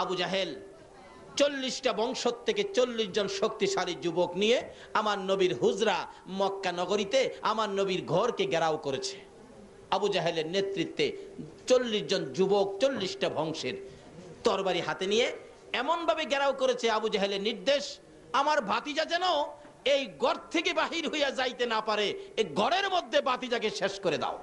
আবু জাহেল চল্লিশটা বংশ থেকে চল্লিশ জন শক্তিশালী যুবক নিয়ে আমার নবীর হুজরা মক্কা নগরীতে আমার নবীর ঘরকে ঘেরাও করেছে। আবু জাহেলের নেতৃত্বে চল্লিশ জন যুবক চল্লিশটা বংশের তরবারি হাতে নিয়ে এমনভাবে ঘেরাও করেছে আবু জাহেলের নির্দেশ, আমার ভাতিজা যেন এই ঘর থেকে বাহির হইয়া যাইতে না পারে এই ঘরের মধ্যে বাতিজাকে শেষ করে দাও।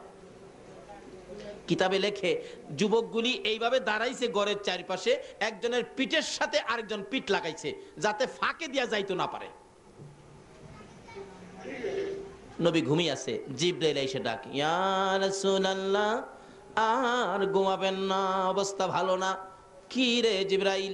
কিতাবে লেখে, যুবকগুলি এইভাবে দাঁড়াইছে গড়ের চারিপাশে, একজনের পিঠের সাথে আরেকজন পিঠ লাগাইছে, যাতে ফাঁকে দিয়া যাইতো না পারে। নবী ঘুমিয়ে আছে, জিব্রাইল এসে ডাক, ইয়া আর ঘুমাবেন না, অবস্থা ভালো না। কি রে জিব্রাইল?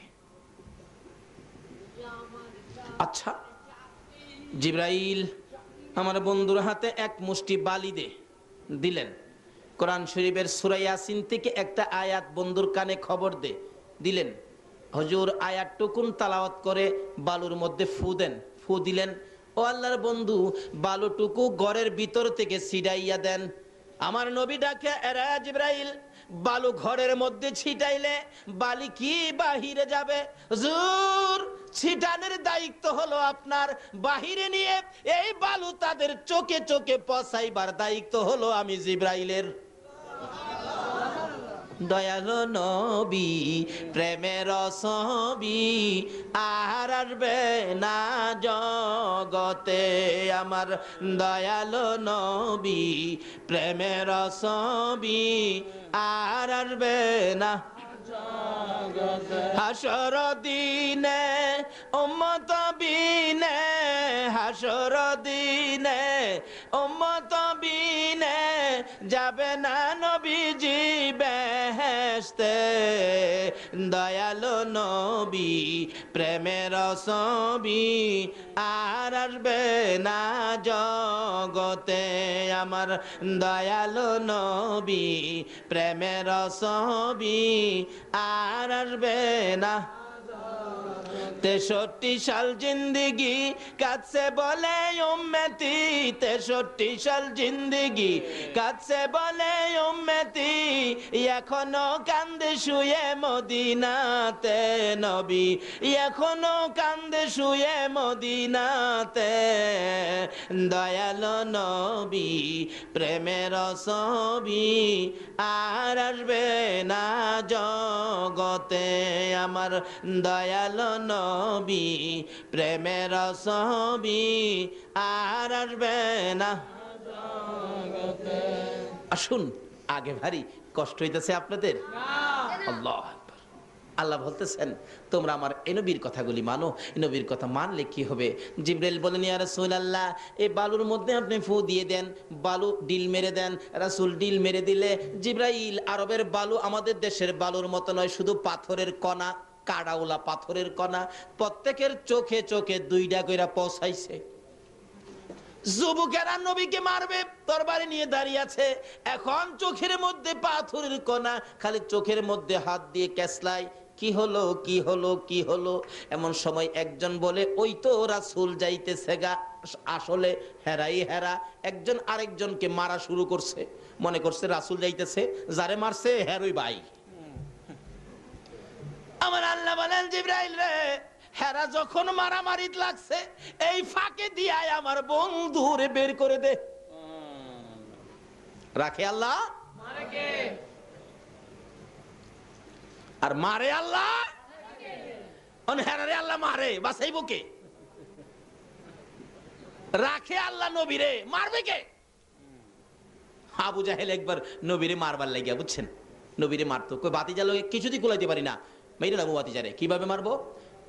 আচ্ছা জিব্রাইল আমার বন্ধুর হাতে এক মুষ্টি বালি দে, দিলেন। কোরআন শরীফের সুরাইয়াসিন থেকে একটা আয়াত বন্ধুর কানে খবর দে, দিলেন। হজুর আয়াত টুকুন তালাওয়াত করে বালুর মধ্যে ফু দেন, ফু দিলেন। ও আল্লাহর বন্ধু, বালুটুকু ঘরের ভিতর থেকে সিডাইয়া দেন। আমার নবী ডাকে, এরা জিব্রাইল বালু ঘরের মধ্যে ছিটাইলে বালি কি বাহিরে যাবে? জোর ছিটানের দায়িত্ব হলো আপনার বাহিরে নিয়ে এই বালু তাদের চোখে চোখে পচাইবার দায়িত্ব হলো আমি জিব্রাইলের। দয়ালো নবী, প্রেমের আর আসবে না জগতে আমার। দয়ালো নবী, প্রেমের ছবি আর আসবে না। হাসর দিনে উম্মত বিনে হাসর দিনে উম্মত বিনে যাবে না নবীজি বেহেস্তে দয়ালো নবী, প্রেমের ছবি আর আসবে না জগতে। আমার দয়ালো নবী, প্রেমের ছবি আর আসবে না তেষট্টি সাল জিন্দিগি কাছে বলে উম্মতি, তেষট্টি সাল জিন্দিগি কাছে বলে উম্মতি, এখনও কান্দে শুয়ে মদিনাতে নবী, এখনও কান্দে শুয়ে মদিনাতে দয়াল নবী, প্রেমের ছবি আর আসবে না জগতে আমার দয়ালো নবী। প্রেমের ছবি, আর আসবে না। আসুন, আগে ভারী, কষ্ট হইতেছে আপনাদের? আল্লাহ আল্লাহ বলতেছেন, তোমরা আমার এ নবীর কথাগুলি মানো, এ নবীর কথা মানলে কি হবে? জিব্রাইল বলেন ইয়া রাসূলুল্লাহ এই বালুর মধ্যে আপনি ফু দিয়ে দেন, বালু ডিল মেরে দেন, রাসূল ডিল মেরে দিলে জিব্রাইল আরবের বালু আমাদের দেশের বালুর মতো নয়, শুধু পাথরের কণা। কাড়াওলা পাথরের কণা, প্রত্যেকের চোখে চোখে দুইটা কইরা পৌঁছাইছে। নিয়ে দাঁড়িয়ে আছে। এখন চোখের মধ্যে পাথরের চোখের মধ্যে হাত দিয়ে কি কি কি এমন সময় একজন বলে, ওই তো রাসূল যাইতেছে গা, আসলে হেরাই হেরা। একজন আরেকজনকে মারা শুরু করছে। মনে করছে রাসূল যাইতেছে, যারে মারছে হেরোই ভাই। আমার আল্লাহ বলেন জিব্রাইল রে হেরা যখন মারামারিত লাগছে এই ফাঁকে দিয়াই আমার বন্ধুরে বের করে দে। রাখে আল্লাহ? আর মারে আল্লাহ? হেরারে আল্লাহ মারে বাসাইব কে? রাখে আল্লাহ নবীরে মারবে কে? আবু জাহেল একবার নবীরে মারবার লাগিয়া বুঝছেন? নবীরে মারতো। কই বাতি জ্বালো কিছুতেই কুলাইতে পারি না। মেরে কীভাবে মারবো?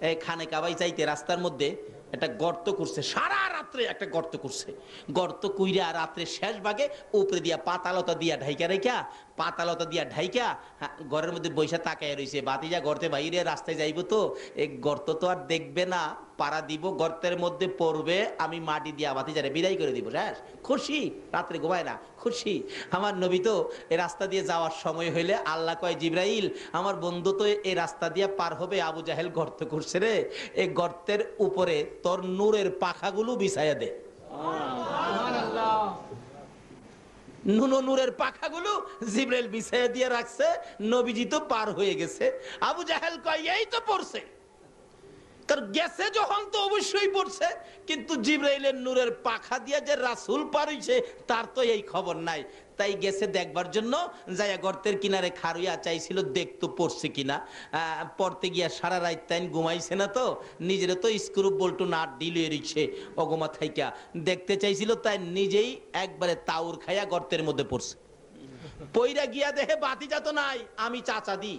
এই খানে কাবাই চাইতে রাস্তার মধ্যে একটা গর্ত করছে, সারা রাত্রে একটা গর্ত করছে। গর্ত কুইরা রাত্রে শেষ ভাগে উপরে দিয়া পাতালতা দিয়া ঢাইকা রেখা পাতালতা দিয়া ঢাইকা ঘরের মধ্যে বৈশা তাকায় রইছে। বাতিজা গর্তে বাইরে রাস্তায় যাইব তো এই গর্ত তো আর দেখবে না, পাড়া দিব, গর্তের মধ্যে পড়বে, আমি মাটি দিয়া বাতিজারে বিদায় করে দিব হ্যাঁ খুশি? রাত্রে ঘুমায় না। খুশি? আমার নবী তো এই রাস্তা দিয়ে যাওয়ার সময় হইলে আল্লাহ কয়, জিব্রাইল, আমার বন্ধু তো এই রাস্তা দিয়ে পার হবে, আবু জাহেল গর্ত করছে রে। এই গর্তের উপরে তোর নূরের পাখাগুলো বিছাইয়া দে। নুনো নূরের পাখাগুলো জিব্রেল বিছাইয়া দিয়ে রাখছে, নবীজি তো পার হয়ে গেছে। আবু জাহেল কয়, এই তো পড়ছে। কারণ গেছে যখন তো অবশ্যই পড়ছে, কিন্তু জিব্রাইলের নূরের পাখা দিয়ে যে রাসুল পার হইছে, তার তো এই খবর নাই। তাই গেছে দেখবার জন্য যাইয়া গর্তের কিনারে খারুইয়া চাইছিল দেখতো পড়ছে কিনা? পড়তে গিয়া সারা রাত তাইন ঘুমাইছে না তো নিজের তো স্ক্রু বল্টু নাট ডিলিয়ে রিছে অগমা থাইকা। দেখতে চাইছিল তাই নিজেই একবারে তাউর খাইয়া গর্তের মধ্যে পড়ছে। পইরা গিয়া দেহে বাতি যাত নাই আমি চাচা দি।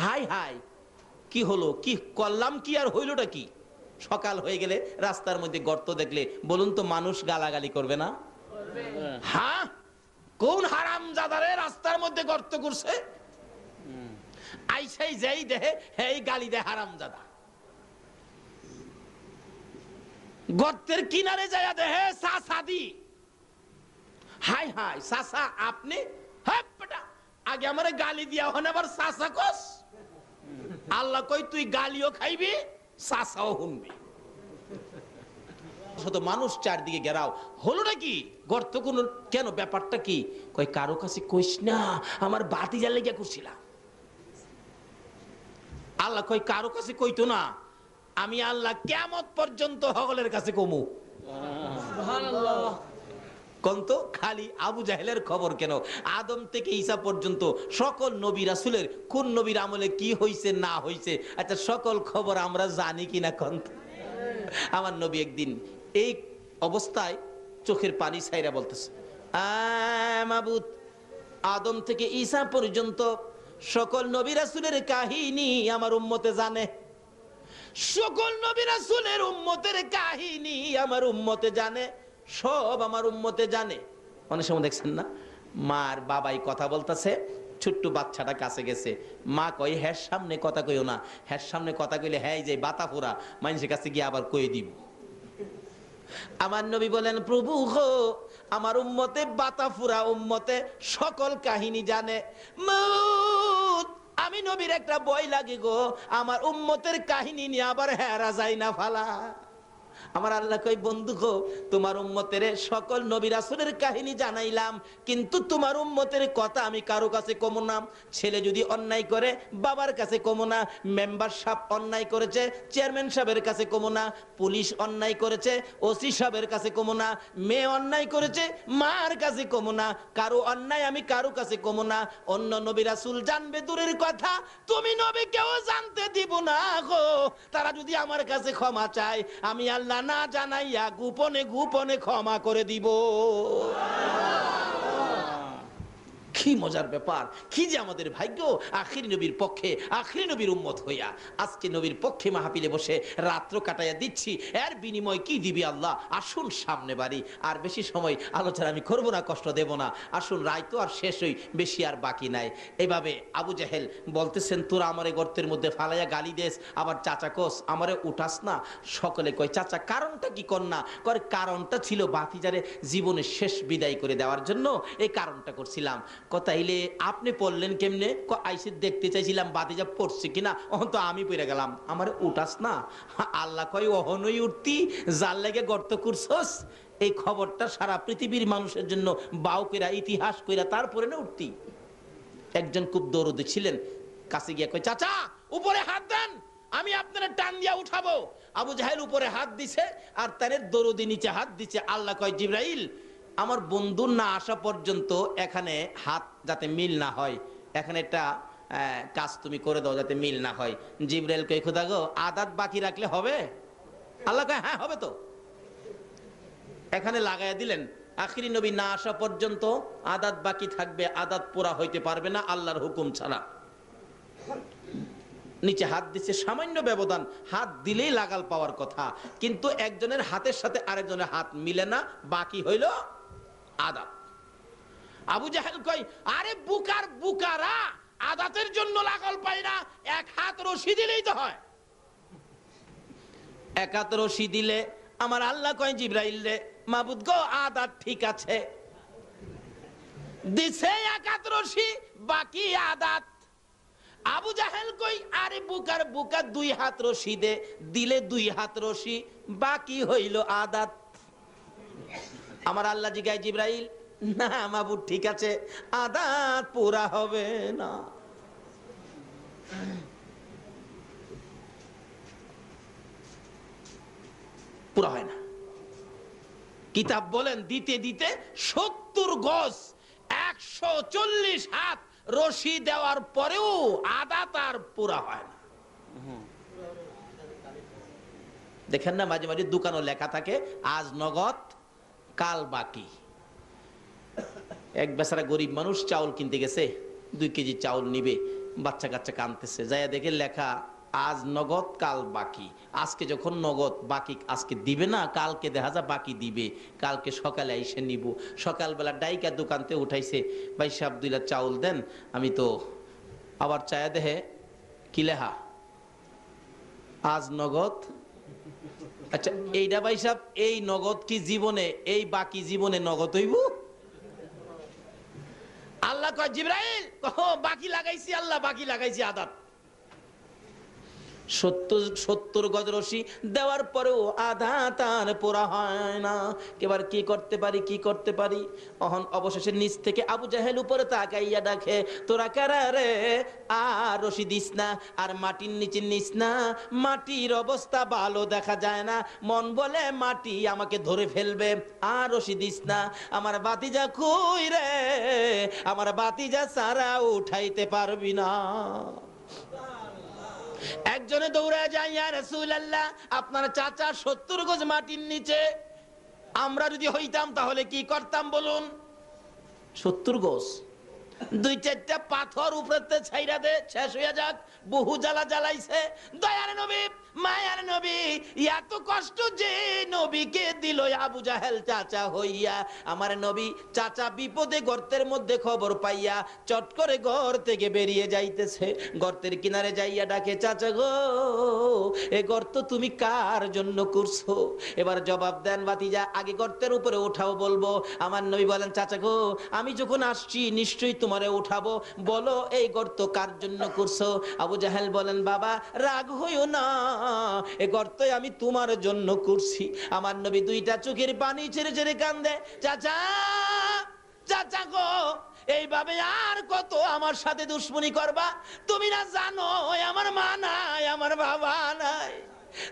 হাই হাই কি হলো? কি করলাম কি আর হইলটা কি? সকাল হয়ে গেলে রাস্তার মধ্যে গর্ত দেখলে বলুন তো মানুষ গালাগালি করবে না? হ্যাঁ? কোন হারাম জাদারে রাস্তার মধ্যে গর্ত করছে? আইসাই যেই দেহে, হেই গালি দে হারাম জাদা গর্তের কিনারে যায় দেহে সাদি হাই হাই, সাসা আপনি? আগে আমারে গালি দিয়া হন আবার সাসা কস। আল্লাহ কই তুই গালিও খাইবি, সাসাও শুনবি শত মানুষ চারদিকে গেরাও। হলো নাকি? গর্ত কোন কেন? ব্যাপারটা কি? কই কারও কাছে কইস না আমার বাতি জ্বালে গিয়া করছিলাম আল্লাহ কই কারও কাছে কইতো না আমি আল্লাহ কেমত পর্যন্ত হগলের কাছে কমু। কন্ত খালি আবু জাহেলের খবর কেন? আদম থেকে ঈসা পর্যন্ত সকল নবী রাসুলের কোন নবীর আমলে কি হইছে না হইছে আচ্ছা সকল খবর আমরা জানি কিনা কন্ত আমার নবী একদিন এই অবস্থায় চোখের পানি ছাইরা বলতেছে, "আয় মাবুদ, আদম থেকে ঈসা পর্যন্ত সকল নবী রাসুলের কাহিনী আমার উম্মতে জানে। সকল নবী রাসূলের উম্মতের কাহিনী আমার উম্মতে জানে, সব আমার উম্মতে জানে। অনেক সময় দেখছেন না, মার বাবাই কথা বলতেছে, ছোট্ট বাচ্চাটা কাছে গেছে। মা কই হ্যার সামনে কথা কইও না। হ্যার সামনে কথা কইলে হ্যাঁ যে বাতা ফোরা মানুষের কাছে গিয়ে আবার কই দিব। আমার নবী বলেন, প্রভু হো আমার উম্মতে বাতাফুরা উম্মতে সকল কাহিনী জানে। আমি নবীর একটা বই লাগি গো, আমার উম্মতের কাহিনী নিয়ে আবার হেরা যাই না ফালা। আমার আল্লাহ কই বন্ধু গো, তোমার উম্মতের সকল নবী রাসূলের কাহিনী জানাইলাম, কিন্তু তোমার উম্মতের কথা আমি কারও কাছে কমো না। ছেলে যদি অন্যায় করে, বাবার কাছে কমো না। মেম্বার সাহেব অন্যায় করেছে, চেয়ারম্যান সাহেবের কাছে কমো না। পুলিশ অন্যায় করেছে, ওসি সাহেবের কাছে কমো না। মেয়ে অন্যায় করেছে, মার কাছে কমো না। কারও অন্যায় আমি কারও কাছে কমো না। অন্য নবী রাসূল জানবে দূরের কথা, তুমি নবী কেউ জানতে দিব না গো। তারা যদি আমার কাছে ক্ষমা চায়, আমি আল্লাহ না জানাইয়া গোপনে গোপনে ক্ষমা করে দিব। কি মজার ব্যাপার। কি যে আমাদের ভাগ্য, আখিরি নবীর পক্ষে, আখিরি নবীর উম্মত হইয়া। আজকে নবীর পক্ষে মাহাপিলে বসে রাত্র কাটাইয়া দিচ্ছি, এর বিনিময় কি দিবি আল্লাহ? আসুন সামনে বাড়ি। আর বেশি সময় আলোচনা আমি করব না, কষ্ট দেব না। আসুন, রায় তো আর শেষ হই, বেশি আর বাকি নাই। এভাবে আবু জাহেল বলতেছেন, তোরা আমারে গর্তের মধ্যে ফালাইয়া গালি দেস, আবার চাচা কোস, আমারে উঠাস না? সকলে কয়, চাচা, কারণটা কি না করে কারণটা ছিল বাতিজারে জীবনের শেষ বিদায় করে দেওয়ার জন্য, এই কারণটা করছিলাম। কথাইলে আপনি পড়লেন কেমনে? ক আইসে দেখতে চাইছিলাম বাতিজা পড়ছে কিনা? অহন তো আমি পড়ে গেলাম। আমার উঠাস না। আল্লাহ কয়, অহনই উঠতি, যার লেগে গর্ত করছস এই খবরটা সারা পৃথিবীর মানুষের জন্য বাউ কইরা, ইতিহাস কইরা তারপরে না উঠতি। একজন খুব দৌড়দে ছিলেন, কাছে গিয়া কয়, চাচা, উপরে হাত দেন, আমি আপনার টান দিয়া উঠাবো। আবু জাহেল উপরে হাত দিছে, আর তাদের দরদি নিচে হাত দিছে। আল্লাহ কয়, জিব্রাইল আমার বন্ধু না আসা পর্যন্ত এখানে হাত যাতে মিল না হয়। এখানে একটা কাজ তুমি করে দাও যাতে মিল না হয়। জিব্রাইল কই খোদা গো, আদাত বাকি রাখলে হবে? আল্লাহ হ্যাঁ হবে তো। এখানে লাগাইয়া দিলেন, আখিরি নবী না আসা পর্যন্ত আদাত বাকি থাকবে, আদাত পুরা হইতে পারবে না, আল্লাহর হুকুম ছাড়া। নিচে হাত দিচ্ছে সামান্য ব্যবধান, হাত দিলেই লাগাল পাওয়ার কথা। কিন্তু একজনের হাতের সাথে আরেকজনের হাত মিলে না, বাকি হইল আদাত। আবু জাহেল কই আরে বুকার বুকারা, আদাতের জন্য লাগল পাই না, এক হাত রশি দিলেই তো হয়। এক হাত রশি দিলে, আমার আল্লাহ কয়, জিব্রাইল রে, মাবুদ গো, আদাত ঠিক আছে। দিছে এক হাত রশি, বাকি আদাত। আবু জাহেল কই আরে বুকার বুকা, দুই হাত রশি দে। দিলে দুই হাত রশি, বাকি হইল আদাত। আমার আল্লাহ জিগায় জিব্রাইল? না মাবুদ ঠিক আছে। আদাত পুরা হবে না। পুরা হয় না। কিতাব বলেন, দিতে দিতে সত্তর গজ, একশো চল্লিশ হাত রশি দেওয়ার পরেও আদা তার পুরা হয় না। দেখেন না, মাঝে মাঝে দোকানও লেখা থাকে, আজ নগদ কাল বাকি। এক বেচারা গরিব মানুষ চাউল কিনতে গেছে, দুই কেজি চাউল নিবে, বাচ্চা কাচ্চা কানতেছে। যাইয়া দেখে লেখা, আজ নগদ, কাল বাকি। আজকে যখন নগদ, বাকি আজকে দিবে না, কালকে দেখা যা বাকি দিবে। কালকে সকালে এসে নিব। সকালবেলা ডাইকা দোকানতে উঠাইছে, ভাই সাহেব দুইলা চাউল দেন, আমি তো আবার চায়া দেহে কি লেহা আজ নগদ আচ্ছা এইটা ভাই সাহেব, এই নগদ কি জীবনে, এই বাকি জীবনে নগদ হইব? আল্লাহ কয়, জিব্রাইল বাকি লাগাইছি, আল্লাহ বাকি লাগাইছি আদাত সত্তর সত্তর গজ রশি দেওয়ার পরেও আধা তার পোড়া হয় না। এবার কি করতে পারি, কি করতে পারি? অহন অবশেষে নিচ থেকে আবু জাহেল উপরে তাকাইয়া ডাকে তোরা কারা রে? আর রশি দিস না, আর মাটির নিচে নিস না। মাটির অবস্থা ভালো দেখা যায় না। মন বলে মাটি আমাকে ধরে ফেলবে, আর রশি দিস না। আমার বাতিজা কই রে? আমার বাতিজা সারা উঠাইতে পারবি না। একজনে দৌড়ায় যায়, ইয়া রাসূলুল্লাহ, আপনার চাচা সত্তর গজ মাটির নিচে। আমরা যদি হইতাম তাহলে কি করতাম বলুন? সত্তর গজ? দুই চারটা পাথর উপরেতে ছাইরা দে, শেষ হইয়া যাক, বহু জ্বালা জ্বালাইছে। দয়ারে নবী মায়ার নবী, এত কষ্ট যে নবীকে দিল আবু জাহেল চাচা হইয়া। আমার নবী চাচা বিপদে গর্তের মধ্যে খবর পাইয়া চট করে ঘর থেকে বেরিয়ে যাইতেছে। গর্তের কিনারে যাইয়া ডাকে, চাচা গো, এ গর্ত তুমি কার জন্য করছ? এবার জবাব দেন বাতিজা আগে গর্তের উপরে ওঠাও বলব। আমার নবী বলেন, চাচা গো, আমি যখন আসছি নিশ্চয়ই তোমারে উঠাবো। বলো, এই গর্ত কার জন্য করছ? আবু জাহেল বলেন, বাবা, রাগ হইও না। এ গর্তে আমি তোমার জন্য করছি। আমার নবী দুইটা চোখের পানি ছেড়ে ছেড়ে কান্দে, চাচা চাচা গো, এইভাবে আর কত আমার সাথে দুশ্মনী করবা? তুমি না জানো আমার মা নাই, আমার বাবা নাই।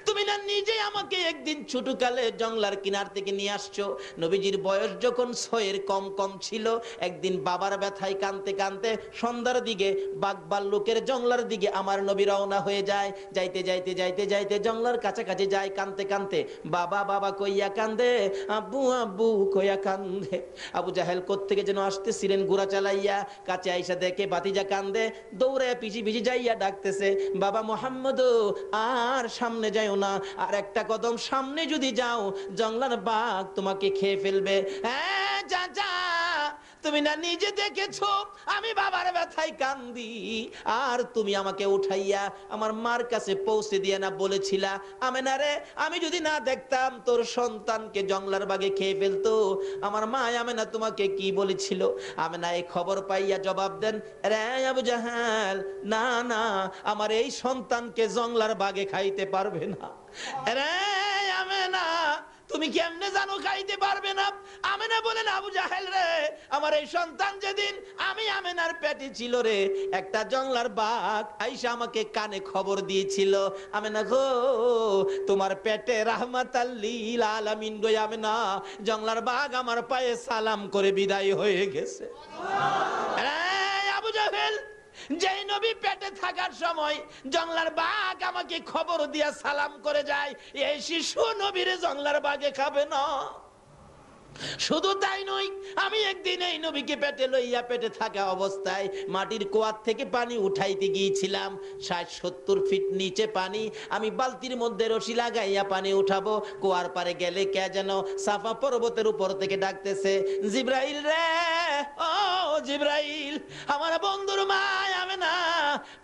তুমি না নিজে আমাকে একদিন ছোটকালে জংলার কিনার থেকে নিয়ে আসছো? নবীজির বয়স যখন ছয়ের কম কম ছিল, একদিন বাবার ব্যথায় কানতে কানতে সন্ধ্যার দিকে বাঘ বাল্লুকের জংলার দিকে আমার নবী রওনা হয়ে যায়। যাইতে যাইতে যাইতে যাইতে জংলার কাছাকাছি যায় কানতে কানতে, বাবা বাবা কইয়া কান্দে, আব্বু আব্বু কইয়া কান্দে। আবু জাহেল কোত্থেকে যেন আসতেছিলেন গুড়া চালাইয়া, কাছে আইসা দেখে বাতিজা কান্দে দৌড়ে পিছি পিছি যাইয়া ডাকতেছে, বাবা মোহাম্মদ, আর সামনে যাও না। আর একটা কদম সামনে যদি যাও, জঙ্গলার বাঘ তোমাকে খেয়ে ফেলবে। হ্যাঁ যা যা। তুমি না নিজে দেখেছ? আমি বাবার ব্যথায় কান্দি। আর তুমি আমাকে উঠাইয়া আমার মার কাছে পৌঁছে দিয়ে না বলেছিলা। আমি না রে, আমি যদি না দেখতাম তোর সন্তানকে জংলার বাগে খেয়ে ফেলতো। আমার মা আমি না তোমাকে কি বলেছিল? আমি না এই খবর পাইয়া জবাব দেন, রে আবু জাহাল, না না, আমার এই সন্তানকে জংলার বাগে খাইতে পারবে না। রে আমি না তুমি কেমনে জানো খাইতে পারবে না? আমেনা বলেন আবু জাহেল রে আমার এই সন্তান যেদিন আমি আমেনার পেটে ছিল রে একটা জংলার বাঘ আইসা আমাকে কানে খবর দিয়েছিল। আমেনা গো তোমার পেটে রাহমাত আলামিন গো আমেনা জংলার বাঘ আমার পায়ে সালাম করে বিদায় হয়ে গেছে। আবু জাহেল যেই নবী পেটে থাকার সময় জংলার বাঘ আমাকে খবর দিয়া সালাম করে যায়, এই শিশু নবীর জংলার বাঘে খাবে না। শুধু তাই নয়, আমি একদিন এই নবীকে পেটে লইয়া পেটে থাকা অবস্থায় মাটির কোয়ার থেকে পানি উঠাইতে গিয়েছিলাম। ষাট সত্তর ফিট নিচে পানি, আমি বালতির মধ্যে রশি লাগাইয়া পানি উঠাবো। কুয়ার পারে গেলে কে যেন সাফা পর্বতের উপর থেকে ডাকতেছে, জিব্রাইল রে! ও জিব্রাইল আমার বন্ধুর মায় আমি না।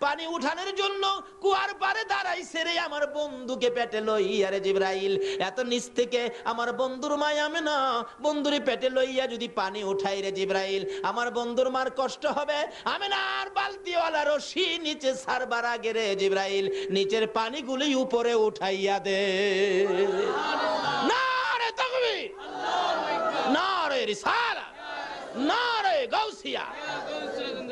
পানি উঠানোর জন্য কুয়ার পারে দাঁড়াইছে রে আমার বন্ধুকে পেটে লইয়া রে জিব্রাইল। এত নিচ থেকে আমার বন্ধুর মায় আমি না। বন্ধুরে পেটে লইয়া যদি পানি উঠাই রে জিব্রাইল আমার বন্ধুর মার কষ্ট হবে। আমি না আর বালতিওয়ালা রশি নিচে সারবার আগে রে জিব্রাইল নিচের পানিগুলি উপরে উঠাইয়া দে। না রে তকবীর। না রে রিসালা।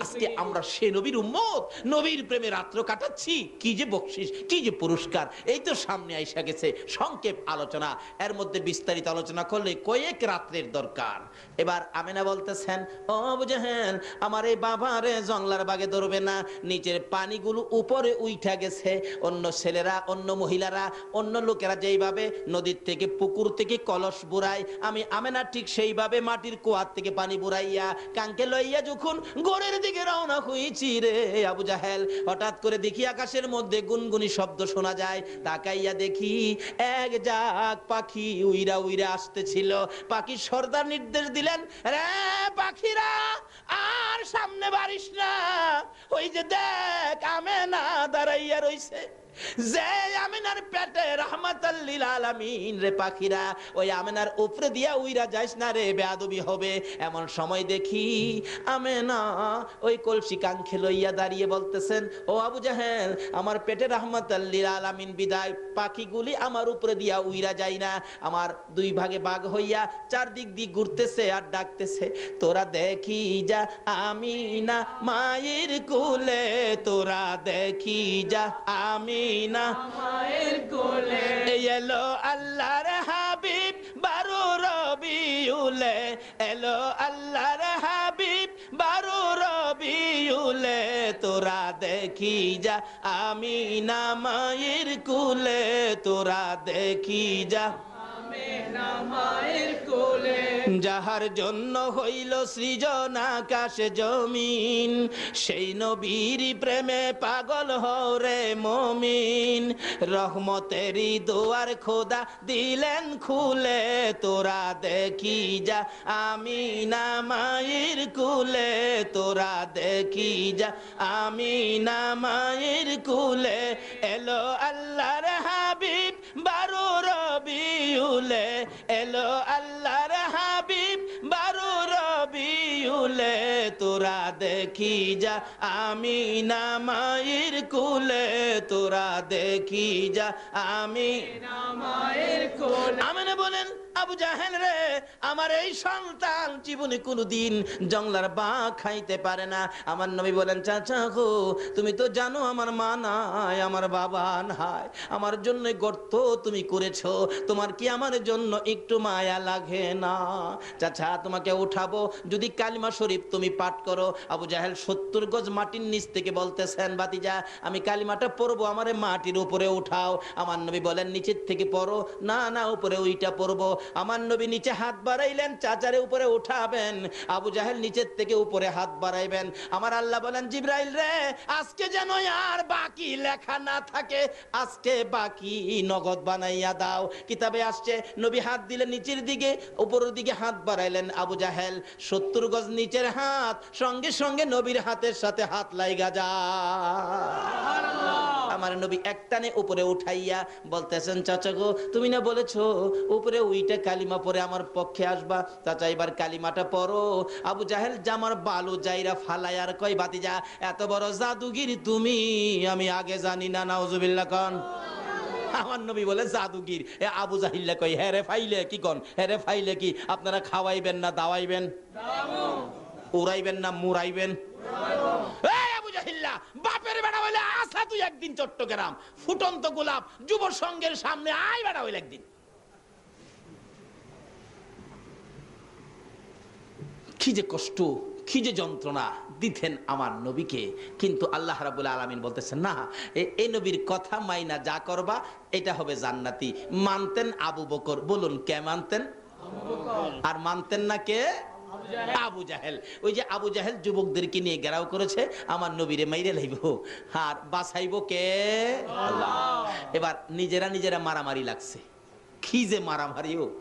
আজকে আমরা সে নবীর উম্মত, নবীর প্রেমে রাত্র কাটাচ্ছি। কি যে বকশিস, কি যে পুরস্কার, এই তো সামনে আইসা গেছে। সংক্ষেপ আলোচনা, এর মধ্যে বিস্তারিত আলোচনা করলে কয়েক রাত্রের দরকার। এবার আমেনা বলতেছেন, ও বুঝেন আমার এই বাবারে জংলার বাগে ধরবে না, নিচের পানিগুলো উপরে উইঠা গেছে। অন্য ছেলেরা, অন্য মহিলারা, অন্য লোকেরা যেইভাবে নদীর থেকে পুকুর থেকে কলস বুড়ায়, আমি আমেনা ঠিক সেইভাবে মাটির কুয়ার থেকে পানি বুড়াইয়া কাঙ্কে লইয়া যখন গোড়ের দিকে রওনা হইছি রে আবু জাহেল, হঠাৎ করে দেখি আকাশের মধ্যে গুনগুনি শব্দ শোনা যায়। তাকাইয়া দেখি এক যাক পাখি উইরা উইরা আসতেছিল। পাখি সর্দার নির্দেশ দিলেন রে পাখিরা আর সামনে বাড়িস না। ওই যে দেখ আমে না দাঁড়াইয়া রইছে। উপরে দিয়া উইরা আমার পেটে রহমাতাল্লিল আলামিন বিদায়। পাখিগুলি আমার উপরে দিয়া উইরা যায় না। আমার দুই ভাগে বাঘ হইয়া চারদিক দিক ঘুরতেছে আর ডাকতেছে, তোরা দেখি যা আমি না মায়ের কুলে, তোরা দেখি যা আমি এলো হাবিব, বারো রবিউলে। এলো আল্লাহর হাবিব, বারো রবিউলে। তোরা দেখি যা আমি না মায়ের কুলে। তোরা দেখি যা। যাহার জন্য হইল সৃজন আকাশ জমিন, সেই নবীর প্রেমে পাগল হরে মমিন। রহমতেরই দোয়ার খোদা দিলেন খুলে, তোরা দেখি যা, আমি না মায়ের কুলে। তোরা দেখি যা, আমি না মায়ের কুলে। এলো আল্লাহ রবিউলে এলো আল্লাহর হাবিব, বারো রবিউলে, তোরা দেখি যা, আমি নামায়ের কুলে, তোরা দেখি যা, আমি নামায়ের কুলে। আমি আমেনে বলেন আবু জাহেল রে, আমার এই সন্তান জীবনে কোনোদিন জংলার বা খাইতে পারে না। আমার নবী বলেন, চাচা গো, তুমি তো জানো আমার মা নাই, আমার বাবা নাই, আমার জন্য গর্ত তুমি করেছ, তোমার কি আমার জন্য একটু মায়া লাগে না? চাচা, তোমাকে উঠাবো, যদি কালিমা শরীফ তুমি পাঠ করো। আবু জাহেল সত্তর গজ মাটির নিচ থেকে বলতেছেন বাতিজা আমি কালিমাটা পড়ব, আমারে মাটির উপরে উঠাও। আমার নবী বলেন, নিচের থেকে পড়ো। না না, উপরে ওইটা পড়ব। আমার নবী নিচে হাত বাড়াইলেন চাচারে উপরে উঠাবেন আবু জাহেল নিচের থেকে উপরে হাত বাড়াইবেন। আমার আল্লাহ বলেন জিব্রাইল রে আজকে যেন আর বাকি লেখা না থাকে আজকে বাকি নগদ বানাইয়া দাও। কিতাবে আসছে নবী হাত দিলে নিচের দিকে উপরের দিকে হাত বাড়াইলেন আবু জাহেল। সত্তর গজ নিচের হাত সঙ্গে সঙ্গে নবীর হাতের সাথে হাত লাইগা যা। আমার নবী একটানে উপরে উঠাইয়া বলতেছেন চাচা গো তুমি না বলেছ উপরে উইটা কালিমা পরে আমার পক্ষে আসবা। চাচা, এবার কালিমাটা পড়ো। আবু জাহেল জামার বালু যাইরা ফালাইয়ার কই বাতিজা এত বড় জাদুগিরি তুমি? আমি আগে জানি না, নাউজুবিল্লাহ কন। আমার নবী বলে, জাদুগির। এ আবু জাহিল্লা কই হ্যারে ফাইলে কি কন? হ্যারে ফাইলে কি? আপনারা খাওয়াইবেন না দাওয়াইবেন? উড়াইবেন না মুড়াইবেন? বাপের বেড়া হইলে আসা তুই একদিন চট্টগ্রাম। ফুটন্ত গোলাপ যুব সংঘের সামনে আয় বেড়া হইলে একদিন। কি যে কষ্ট কি যে যন্ত্রণা দিতেন আমার নবীকে। কিন্তু আল্লাহ রাবুল আলমিন বলতেছেন না এ- নবীর কথা মাইনা যা করবা এটা হবে জান্নাতি। মানতেন আবু বকর। বলুন কে মানতেন? আর মানতেন না কে? আবু জাহেল। ওই যে আবু জাহেল যুবকদেরকে নিয়ে গেরাও করেছে আমার নবীরে মাইরে লাইব। আর বাঁচাইব কে? এবার নিজেরা নিজেরা মারামারি লাগছে। কি যে মারামারিও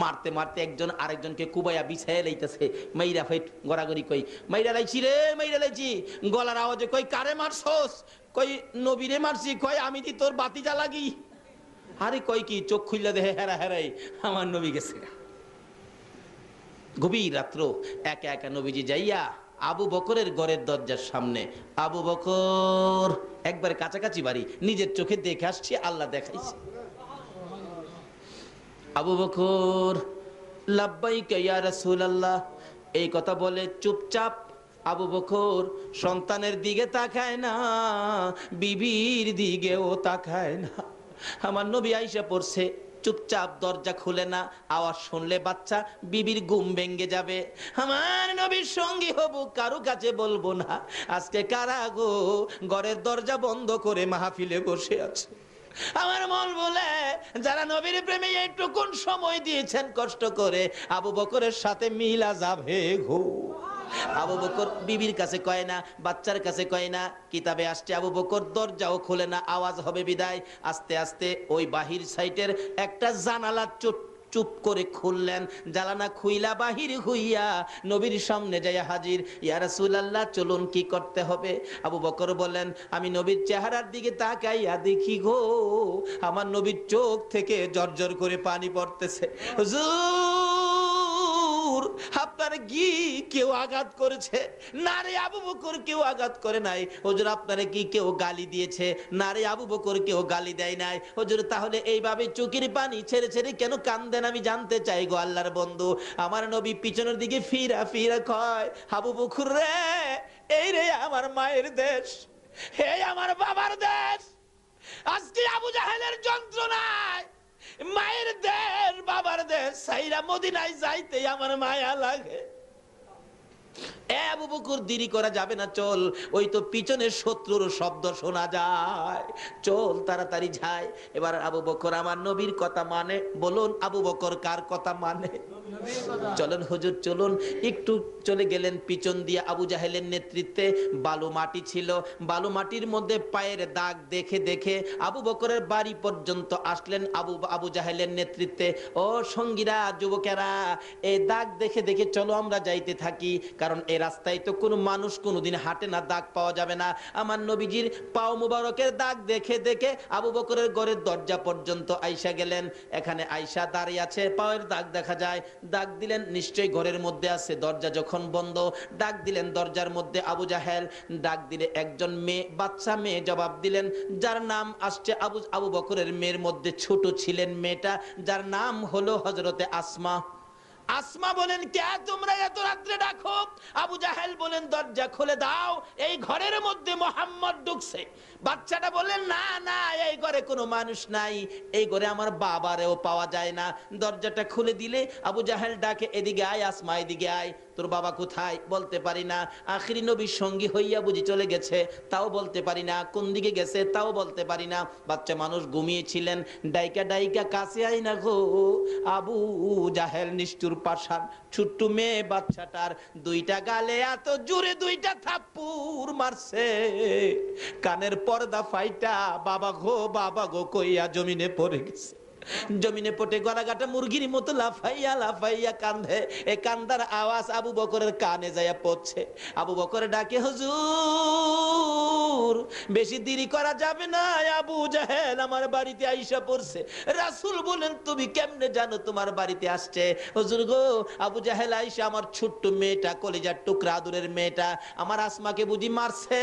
মারতে মারতে একজন আরেকজনকে কুবাইয়া বিছাইয়া লাইতেছে। মাইরা ফাইট গড়াগড়ি কই, মাইরা লাইছি রে, মাইরা লাইছি। গলার আওয়াজে কই, কারে মারছস? কই, নবীরে মারছি। কই, আমি দি তোর বাতি জ্বালাগি আরে কই কি, চোখ খুললে দেহে হেরা হেরাই, আমার নবী গেছে। গভীর রাত্র, একা একা নবীজি যাইয়া আবু বকরের ঘরের দরজার সামনে, আবু বকর, একবার কাছাকাছি বাড়ি, নিজের চোখে দেখে আসছি, আল্লাহ দেখাইছে। আবু বকর, লাব্বাইকা এই কথা বলে চুপচাপ আবু বকর সন্তানের দিকে তাকায় না, বিবির দিকেও তাকায় না। আমার নবী আইসা পড়ছে, চুপচাপ দরজা খুলে না, আওয়াজ শুনলে বাচ্চা বিবির ঘুম ভেঙ্গে যাবে। আমার নবীর সঙ্গী হব, কারও কাছে বলব না, আজকে কারা গো, ঘরের দরজা বন্ধ করে মাহফিলে বসে আছে। আমার মন বলে, যারা নবীর প্রেমে এইটুকুন সময় দিয়েছেন কষ্ট করে, আবু বকরের সাথে মিলা যাবে ঘো। আবু বকর বিবির কাছে কয় না, বাচ্চার কাছে কয় না, কিতাবে আসছে আবু বকর, দরজাও খোলে না, আওয়াজ হবে বিদায়। আস্তে আস্তে ওই বাহির সাইটের একটা জানালার চুপ চুপ করে খুললেন। জ্বালানা খুইলা বাহির হইয়া নবীর সামনে যাইয়া হাজির। ইয়ারসুল্লাহ চলুন কি করতে হবে? আবু বকর বলেন আমি নবীর চেহারার দিকে তাকাইয়া দেখি গো, আমার নবীর চোখ থেকে জর্জর করে পানি পড়তেছে। হুজুর! আপনার কি কেউ আঘাত করেছে? না রে আবু বকর কেউ আঘাত করে নাই। হুজুর, আপনারে কি কেউ গালি দিয়েছে? না রে আবু বকর কেউ গালি দেয় নাই। হুজুর, তাহলে এইভাবে চুকির পানি ছেড়ে ছেড়ে কেন কান্দেন? আমি জানতে চাই গো আল্লাহর বন্ধু। আমার নবী পিছনের দিকে ফিরা ফিরা কয়, আবু বকর রে, এই রে আমার মায়ের দেশ। হে আমার বাবার দেশ। আজকে আবু জাহেলের যন্ত্রণায় মায়ের দেশ বাবার দেশ সাইরা মদিনায় যাইতে আমার মায়া লাগে। দেরি করা যাবে না, চল। ওই তো শত্রুর শব্দ শোনা যায়। চল, তাড়াতাড়ি যায় এবার আবু বকর আমার নবীর কথা মানে। বলুন, আবু বকর কার কথা মানে? হুজুর, চলুন। একটু চলে গেলেন পিছন দিয়ে আবু জাহেলের নেতৃত্বে। বালু মাটি ছিল। বালু মাটির মধ্যে পায়ের দাগ দেখে দেখে আবু বকরের বাড়ি পর্যন্ত আসলেন আবু আবু জাহেলের নেতৃত্বে। ও সঙ্গীরা, যুবকেরা, এই দাগ দেখে দেখে চলো আমরা যাইতে থাকি। কারণ এই রাস্তায় তো কোনো মানুষ কোনোদিন হাঁটে না, দাগ পাওয়া যাবে না। আমার নবীজির পাও মুবারকের দাগ দেখে দেখে আবু বকরের ঘরের দরজা পর্যন্ত আইসা গেলেন। এখানে আইসা দাঁড়িয়ে আছে পায়ের দাগ দেখা যায়। দাগ দিলেন নিশ্চয়ই ঘরের মধ্যে আছে, দরজা যখন বন্ধ ডাক দিলেন দরজার মধ্যে আবু জাহেল। ডাক দিলে একজন মেয়ে, বাচ্চা মেয়ে জবাব দিলেন, যার নাম আসছে আবু আবু বকরের মেয়ের মধ্যে ছোট ছিলেন মেয়েটা, যার নাম হলো হজরতে আসমা। আসমা বলেন, কে তোমরা এত রাত্রে ডাকো? আবু জাহেল বলেন, দরজা খুলে দাও, এই ঘরের মধ্যে মোহাম্মদ ঢুকছে। বাচ্চাটা বললেন না না, এই ঘরে কোনো মানুষ নাই। এই ঘরে আমার বাবারেও পাওয়া যায় না। দরজাটা খুলে দিলে আবু জাহেল ডাকে, এদিকে আয় আসমা, এদিকে আয়। তোর বাবা কোথায়? বলতে পারি না। আখিরি নবীর সঙ্গী হইয়া বুঝি চলে গেছে, তাও বলতে পারি না। কোন দিকে গেছে, তাও বলতে পারি না। বাচ্চা মানুষ ঘুমিয়েছিলেন। ডাইকা ডাইকা, কাছে আই না গো। আবু জাহেল নিষ্ঠুর পাশান ছোট্ট মেয়ে বাচ্চাটার দুইটা গালে এত জোরে দুইটা থাপ্পুর মারছে। কানের পর্দা ফাইটা, বাবা গো বাবা গো, কইয়া জমিনে পড়ে গেছে। জমিনে পটে গলাগাটা মুরগির মতো লাফাইয়া লাফাইয়া কান্দে। এ কান্দার আওয়াজ আবু বকরের কানে যাইয়া পড়ছে। আবু বকর ডাকে, হুজুর, বেশি দেরি করা যাবে না। আবু জাহেল আমার বাড়িতে আইসা পড়ছে। রাসূল বলেন, তুমি কেমনে জানো তোমার বাড়িতে আসছে? হুজুর গো, আবু জাহেল আইসা আমার ছোট্ট মেয়েটা, কলেজার টুকরা আদুরের মেয়েটা। আমার আসমাকে বুঝি মারছে?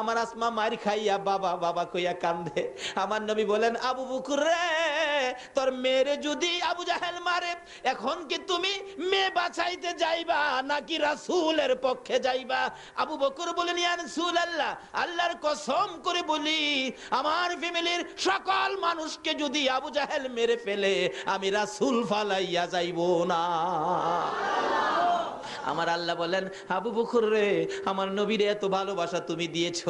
আমার আসমা মার খাইয়া বাবা বাবা কইয়া কান্দে। আমার নবী বলেন, আবু বকর রে তোর মেয়েরে যদি আবু জাহেল মারে, এখন কি তুমি মেয়ে বাঁচাইতে যাইবা নাকি রাসূলের পক্ষে যাইবা? আবু বকর বলেন ইয়া রাসূলুল্লাহ, আল্লাহর কসম করে বলি, আমার ফ্যামিলির সকল মানুষকে যদি আবু জাহেল মেরে ফেলে, আমি রাসূল ফালাইয়া যাইবো না। আমার আল্লাহ বলেন, আবু বকর রে, আমার নবীরে এত ভালোবাসা তুমি দিয়েছ।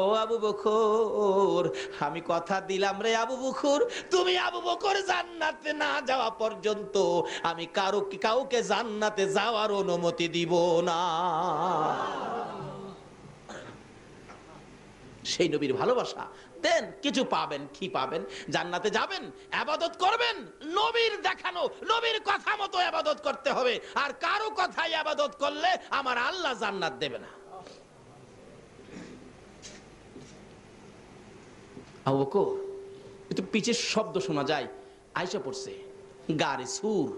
ও আবু বকর, আমি কথা দিলাম রে আবু বকর, তুমি আবু বকর জান্নাতে না যাওয়া পর্যন্ত আমি কারও কাউকে জান্নাতে যাওয়ার অনুমতি দিব না। সেই নবীর ভালোবাসা। দেন কিছু পাবেন, কি পাবেন? জান্নাতে যাবেন, আবাদত করবেন, নবীর দেখানো, নবীর কথা মতো আবাদত করতে হবে। আর কারও কথাই আবাদত করলে আমার আল্লাহ জান্নাত দেবে না। পিছের শব্দ শোনা যায়। আইসা পড়ছে। গারে সুর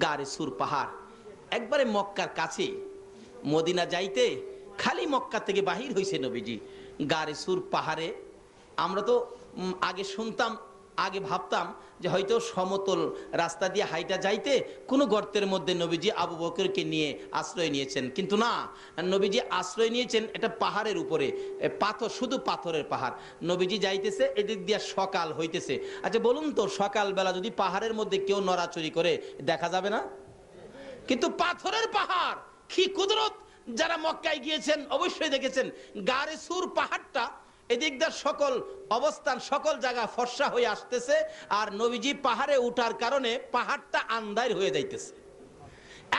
গারে সুর পাহাড়। একবারে মক্কার কাছে। মদিনা যাইতে খালি মক্কা থেকে বাহির হয়েছে নবীজি। গারে সুর পাহাড়ে। আমরা তো আগে শুনতাম আগে ভাবতাম যে হয়তো সমতল রাস্তা দিয়ে হাইটা যাইতে কোনো গর্তের মধ্যে নবীজি আবু বকরকে নিয়ে আশ্রয় নিয়েছেন। কিন্তু না, নবীজি আশ্রয় নিয়েছেন এটা পাহাড়ের উপরে পাথর, শুধু পাথরের পাহাড়। নবীজি যাইতেছে, এদিক দিয়ে সকাল হইতেছে। আচ্ছা বলুন তো, সকালবেলা যদি পাহাড়ের মধ্যে কেউ নড়াচড়ি করে, দেখা যাবে না? কিন্তু পাথরের পাহাড়, কি কুদরত! যারা মক্কায় গিয়েছেন, অবশ্যই দেখেছেন, গারে সুর পাহাড়টা এদিক দিয়ে সকল অবস্থান, সকল জায়গা ফর্সা হয়ে আসতেছে আর নবীজি পাহাড়ে উঠার কারণে পাহাড়টা আন্দার হয়ে যাইতেছে।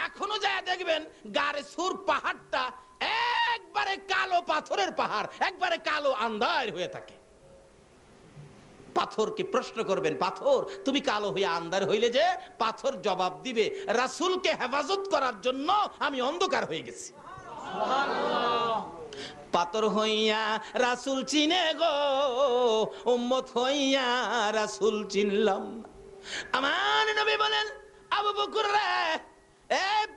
এখনও যায় দেখবেন গারে সুর পাহাড়টা একবারে কালো পাথরের পাহাড়, একবারে কালো আন্দার হয়ে থাকে। পাথরকে প্রশ্ন করবেন, পাথর, তুমি কালো হয়ে আন্দার হইলে যে পাথর জবাব দিবে। রাসূলকে হেফাজত করার জন্য আমি অন্ধকার হয়ে গেছি। পাথর হইয়া রাসূল চিনে গো, উম্মত হইয়া রাসূল চিনলাম। আমার নবী বলেন, আবু বকর রে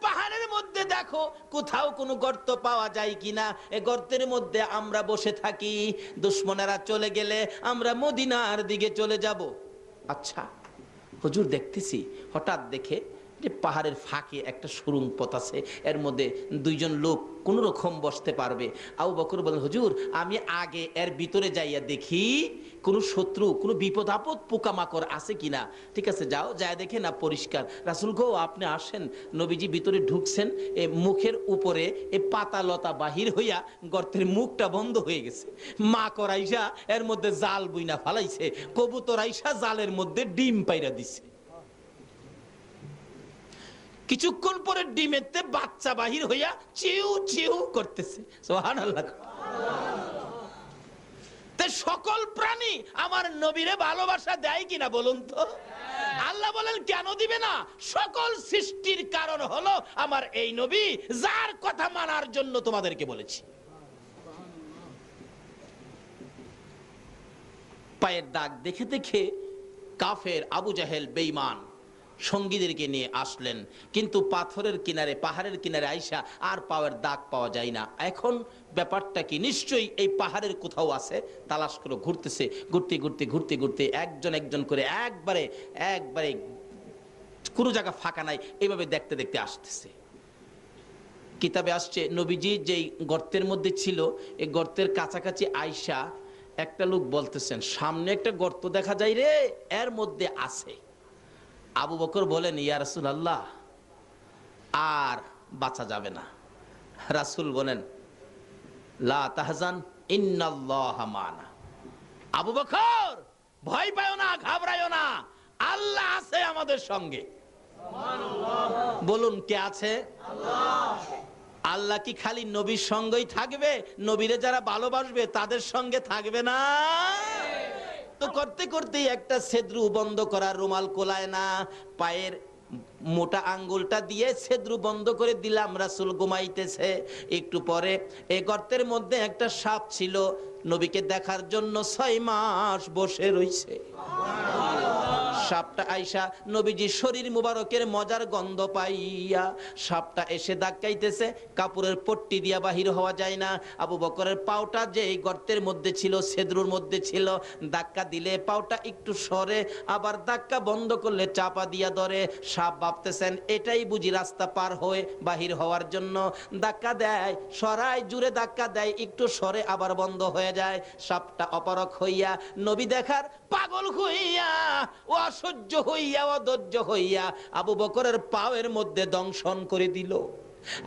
পাহাড়ের মধ্যে দেখো, কোথাও কোনো গর্ত পাওয়া যায় কিনা এ গর্তের মধ্যে আমরা বসে থাকি, দুশ্মনেরা চলে গেলে আমরা মদিনার দিকে চলে যাব আচ্ছা হুজুর দেখতেছি, হঠাৎ দেখে যে পাহাড়ের ফাঁকে একটা সুরুং পথ আছে, এর মধ্যে দুইজন লোক কোনো রকম বসতে পারবে। আবু বকর বলেন, হুজুর, আমি আগে এর ভিতরে যাইয়া দেখি, কোনো শত্রু, কোনো বিপদ আপদ পোকামাকড় আছে কিনা। ঠিক আছে, যাও যায় দেখে না, পরিষ্কার। রাসুল গো, আপনি আসেন। নবীজি ভিতরে ঢুকছেন, এ মুখের উপরে এ পাতা লতা বাহির হইয়া গর্তের মুখটা বন্ধ হয়ে গেছে। মা করাইসা এর মধ্যে জাল বুইনা ফালাইছে, কবুতর আইসা জালের মধ্যে ডিম পাইরা দিছে। কিছুক্ষণ পরে ডিমেতে বাচ্চা বাহির হইয়া চিউ চিউ করতেছে। সকল প্রাণী আমার নবীরে ভালোবাসা দেয় কিনা বলুন তো? আল্লাহ বলেন, কেন দিবে না? সকল সৃষ্টির কারণ হলো আমার এই নবী, যার কথা মানার জন্য তোমাদেরকে বলেছি। পায়ের দাগ দেখে দেখে কাফের আবু জাহেল বেঈমান সঙ্গীদেরকে নিয়ে আসলেন। কিন্তু পাথরের কিনারে, পাহাড়ের কিনারে আইসা আর পাওয়ার দাগ পাওয়া যায় না। এখন ব্যাপারটা কি? নিশ্চয়ই এই পাহাড়ের কোথাও আছে, তালাশ করে ঘুরতেছে। ঘুরতে ঘুরতে ঘুরতে ঘুরতে একজন একজন করে একবারে একবারে কোনো জায়গা ফাঁকা নাই এইভাবে দেখতে দেখতে আসতেছে। কিতাবে আসছে, নবীজি যেই গর্তের মধ্যে ছিল এই গর্তের কাছাকাছি আইসা একটা লোক বলতেছেন, সামনে একটা গর্ত দেখা যায় রে, এর মধ্যে আছে। আবু বকর বলেন, ইয়া রাসুল আল্লাহ আর বাঁচা যাবে না। রাসুল বলেন, লা তাহজান আবু বকর, ভয় পায় না ঘাবড়ায়ও না, আল্লাহ আছে আমাদের সঙ্গে। বলুন, কে আছে? আল্লাহ কি খালি নবীর সঙ্গেই থাকবে? নবীরে যারা ভালোবাসবে, তাদের সঙ্গে থাকবে না? তো করতে করতেই একটা সেদ্রু বন্ধ করার রুমাল কোলায় না, পায়ের মোটা আঙ্গুলটা দিয়ে সেদ্রু বন্ধ করে দিলাম, রাসুল ঘুমাইতেছে। একটু পরে এ গর্তের মধ্যে একটা সাপ ছিল, নবীকে দেখার জন্য ছয় মাস বসে রইছে। সাপটা আইসা নবীজি শরীর মুবারকের মজার গন্ধ পাইয়া সাপটা এসে ধাক্কাইতেছে কাপড়ের পট্টি দিয়া বাহির হওয়া যায় না। আবু বকরের পাওটা যে এই গর্তের মধ্যে ছিল, সেদ্রুর মধ্যে ছিল, ধাক্কা দিলে পাওটা একটু সরে, আবার ধাক্কা বন্ধ করলে চাপা দিয়া ধরে। সাপ ভাবতেছেন, এটাই বুঝি রাস্তা পার হয়ে বাহির হওয়ার জন্য। ধাক্কা দেয় সরাই জুড়ে ধাক্কা দেয়, একটু সরে আবার বন্ধ হয়ে যায়। সাপটা অপারক হইয়া নবী দেখার পাগল হইয়া, অসহ্য হইয়া, অধৈর্য হইয়া আবু বকরের পাওয়ের মধ্যে দংশন করে দিল।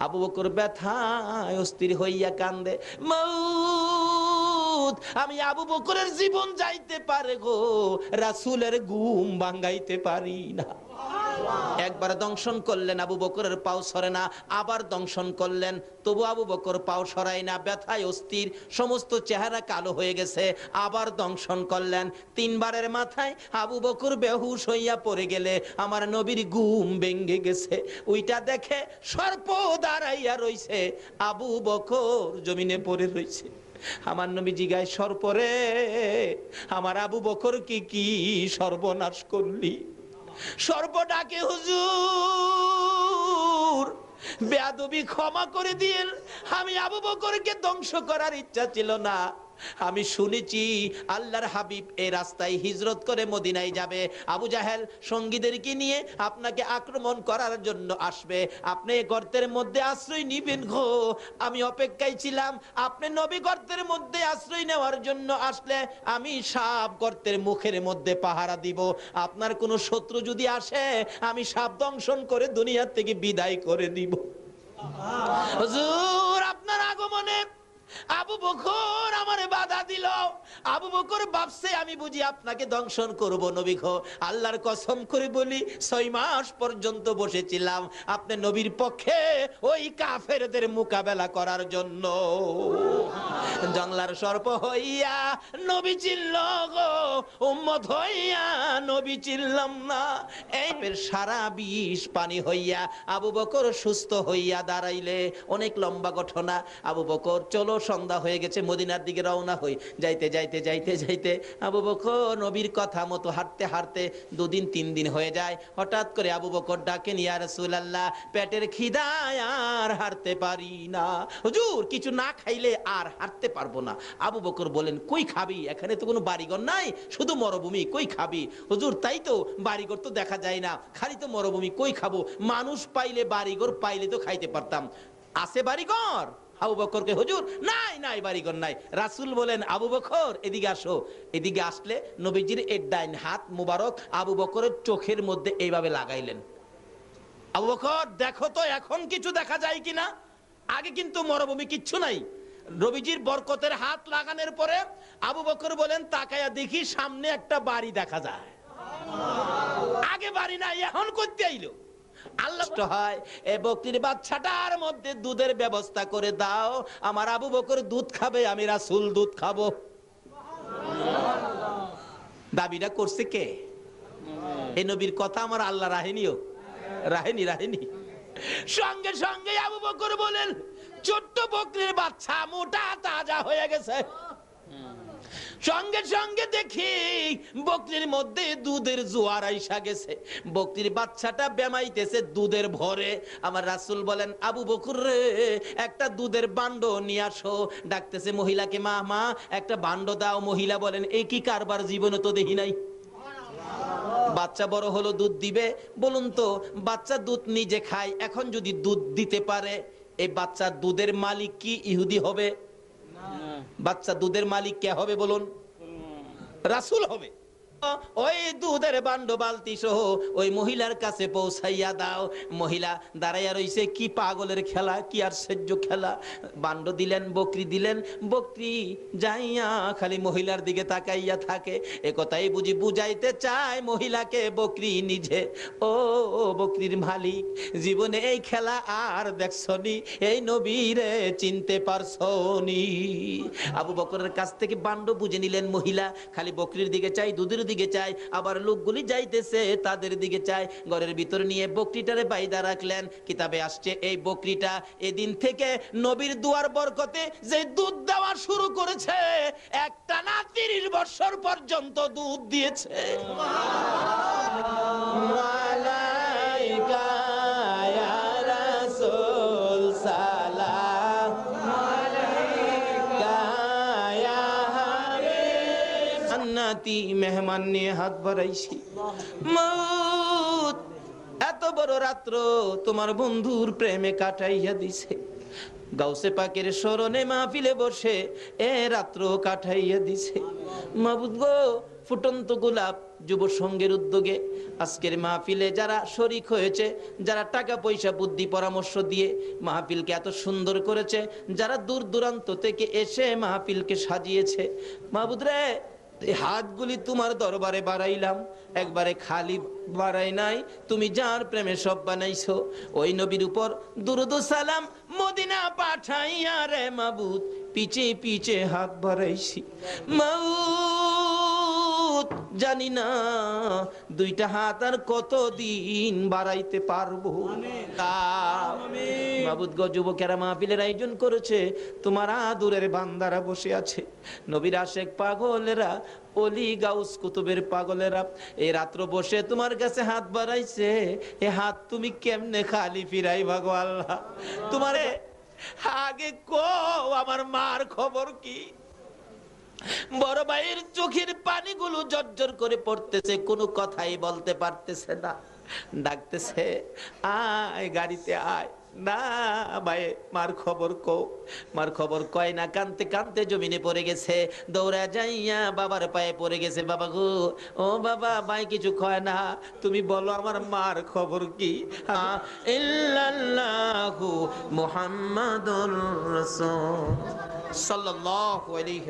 আবু বকর ব্যথায় অস্থির হইয়া কান্দে আমি আবু বকরের জীবন যাইতে পারে গো, রাসুলের গুম ভাঙ্গাইতে পারি না। একবার দংশন করলেন আবু বকরের পাও সরে না, আবার দংশন করলেন। তবু আবু বকর পাও সরাই না, ব্যথায় অস্থির, সমস্ত চেহারা কালো হয়ে গেছে, আবার দংশন করলেন। তিনবারের মাথায় আবু বকর বেহুশ হইয়া পড়ে গেলে, আমার নবীর গুম ভেঙ্গে গেছে। ওইটা দেখে সর্প দাঁড়াইয়া রইছে, আবু বকর জমিনে পড়ে রইছে। আমার নবী জিগায় সর্পরে আমার আবু বকর কি কি সর্বনাশ করলি? সর্ব ডাকে হুজুর। বেয়াদবি ক্ষমা করে দিয়েন। আমি আবু বকরকে ধ্বংস করার ইচ্ছা ছিল না। আমি শুনেছি আল্লাহর হাবিব এই রাস্তায় হিজরত করে মদিনায় যাবে। আবু জাহেল সঙ্গীদেরকে নিয়ে আপনাকে আক্রমণ করার জন্য আসবে। আপনি গর্তের মধ্যে আশ্রয় নিবেন গো। আমি অপেক্ষায় ছিলাম আপনি নবী গর্তের মধ্যে আশ্রয় নেওয়ার জন্য আসলে আমি সাপ গর্তের মুখের মধ্যে পাহারা দিব। আপনার কোনো শত্রু যদি আসে আমি সাপ দংশন করে দুনিয়ার থেকে বিদায় করে দিব হুজুর আপনার আগমনে আবু বকর আমারে বাধা দিল। আবু বকর ভাবছে, আমি বুঝি আপনাকে দংশন করব নবী গো। আল্লাহর কসম করে বলি, ছয় মাস পর্যন্ত বসেছিলাম আপনি নবীর পক্ষে ওই কাফেরদের মোকাবেলা করার জন্য। জংলার সর্প হইয়া নবী চিল্ল গো, উম্মত হইয়া নবী চিল্লাম না। এই সারা বিষ পানি হইয়া আবু বকর সুস্থ হইয়া দাঁড়াইলে, অনেক লম্বা ঘটনা। আবু বকর, চলো সন্ধ্যা হয়ে গেছে, মদিনার দিকে রওনা হই। যাইতে যাইতে যাইতে যাইতে আবু বকর নবীর কথা মতো হাঁটতে হাঁটতে দুদিন, তিন দিন হয়ে যায়। হঠাৎ করে আবু বকর ডাকেন, ইয়া রাসূলুল্লাহ, পেটের খিদায় আর হাঁটতে পারি না। হুজুর, কিছু না খাইলে আর হাঁটতে পারব না। আবু বকর বলেন, কই খাবি? এখানে তো কোনো বাড়িঘর নাই, শুধু মরুভূমি, কই খাবি? হুজুর, তাই তো, বাড়িঘর তো দেখা যায় না, খালি তো মরুভূমি, কই খাব? মানুষ পাইলে, বাড়িঘর পাইলে তো খাইতে পারতাম। আছে বাড়িঘর? আবু বকরকে হুজুর, নাই নাই, বাড়িঘর নাই। রাসূল বলেন, আবু বকর এদিকে আসো। এদিকে আসলে নবীজির এর ডাইন হাত মুবারক আবু বকরের চোখের মধ্যে এইভাবে লাগাইলেন। আবু বকর দেখো তো, এখন কিছু দেখা যায় কিনা? আগে কিন্তু মরুভূমি কিচ্ছু নাই। রবিজির বরকতের হাত লাগানোর পরে আবু বকর বলেন, তাকায়া দেখি সামনে একটা বাড়ি দেখা যায়। আগে বাড়ি নাই, এখন করতে আইলো। আল্লাহ কষ্ট হয় এ বকরির বাচ্চাটার মধ্যে দুধের ব্যবস্থা করে দাও। আমার আবু বকর দুধ খাবে আমি রাসূল দুধ খাব। দাবিটা করছে কে? এই নবীর কথা আমার আল্লাহ রাহেনিও। রাহেনি রাহেনি। সঙ্গে সঙ্গে আবু বকর বলেন ছোট্ট বকরির বাচ্চা মোটা তাজা হয়ে গেছে। সঙ্গে সঙ্গে দেখি বকরির মধ্যে দুধের জোয়ার আইসা গেছে। বকরির বাচ্চাটা বেমাইতেছে দুধের ভরে। আমার রাসূল বলেন, আবু বকুর রে, একটা দুধের বান্ড নিয়ে আসো। ডাকতেছে মহিলাকে, মা মা, একটা বান্ড দাও। মহিলা বলেন এই কি কারবার? জীবনে তো দেখি নাই। বাচ্চা বড় হলো, দুধ দিবে। বলুন তো, বাচ্চা দুধ নিজে খায়, এখন যদি দুধ দিতে পারে, এই বাচ্চার দুধের মালিক কি ইহুদি হবে? বাচ্চা দুধের মালিক কে হবে বলুন? রাসুল হবে। ওই দুধের বান্ড বালতি সহ ওই মহিলার কাছে পৌঁছাইয়া দাও। মহিলা দাঁড়াইয়া কি পাগলের খেলা, কি আর সহ্য খেলা। বান্ড দিলেন, বকরি দিলেন, বকরি যাইয়া খালি মহিলার দিকে তাকাইয়া থাকে। বুঝি বুঝাইতে চায় মহিলাকে বকরি নিজে। ও বকরির মালিক, জীবনে এই খেলা আর দেখছনি, এই নবীরে চিনতে পারছনি। আবু বকরের কাছ থেকে বান্ড বুঝে নিলেন মহিলা, খালি বকরির দিকে চাই, দুধের দিকে চাই আবার লোকগুলি যাইতেছে তাদের দিকে চায়। ঘরের ভিতর নিয়ে বকরিটারে বাইদা রাখলেন, কিতাবে আসছে এই বকরিটা এদিন থেকে নবীর দুয়ার বরকতে যে দুধ দেওয়া শুরু করেছে, একটা না তিরিশ বছর পর্যন্ত দুধ দিয়েছে। জান্নাতি মেহমান নিয়ে হাত বাড়াইছি। এত বড় রাত্র তোমার বন্ধুর প্রেমে কাটাইয়া দিছে। গাউসে পাকের স্মরণে মাহফিলে বসে এ রাত্র কাটাইয়া দিছে। মাবুদ গো, ফুটন্ত গোলাপ যুব সংঘের উদ্যোগে আজকের মাহফিলে যারা শরিক হয়েছে, যারা টাকা পয়সা, বুদ্ধি, পরামর্শ দিয়ে মাহফিলকে এত সুন্দর করেছে, যারা দূর দূরান্ত থেকে এসে মাহফিলকে সাজিয়েছে। মাহবুদ রে হাতগুলি তোমার দরবারে বাড়াইলাম। একবারে খালি বাড়াই নাই। তুমি যার প্রেমে সব বানাইছো। ওই নবীর উপর দুরুদ সালাম মদিনা পাঠাইয়া রে মাবুদ পিছে পিছে হাত বাড়াইছি। মাউত জানি না দুইটা হাত আর কতদিন বাড়াইতে পারব। মাবুদ গো যুবকেরা মাহফিলের আয়োজন করেছে তোমার আদুরের বান্দারা বসে আছে। নবীর আশেক পাগলেরা অলি গাউস কুতুবের পাগলেরা এই রাত্র বসে তোমার কাছে হাত বাড়াইছে, এ হাত তুমি কেমনে খালি ফিরাই ভাগো আল্লাহ? তোমারে আগে কো আমার মার খবর কি? বড় ভাইয়ের চোখের পানিগুলো জর্জর করে পড়তেছে, কোনো কথাই বলতে পারতেছে না। ডাকতেছে, আয়, গাড়িতে আয়। না, ভাই, মার খবর কো, মার খবর কয় না, কানতে কানতে জমিনে পড়ে গেছে। দৌড়া যাইয়া বাবার পায়ে পড়ে গেছে, বাবা গো, ও বাবা, ভাই, কিছু কয় না। তুমি বলো, আমার মার খবর কি? ইল্লাল্লাহু মুহাম্মাদুর রাসূল। সাল্লাল্লাহু আলাইহি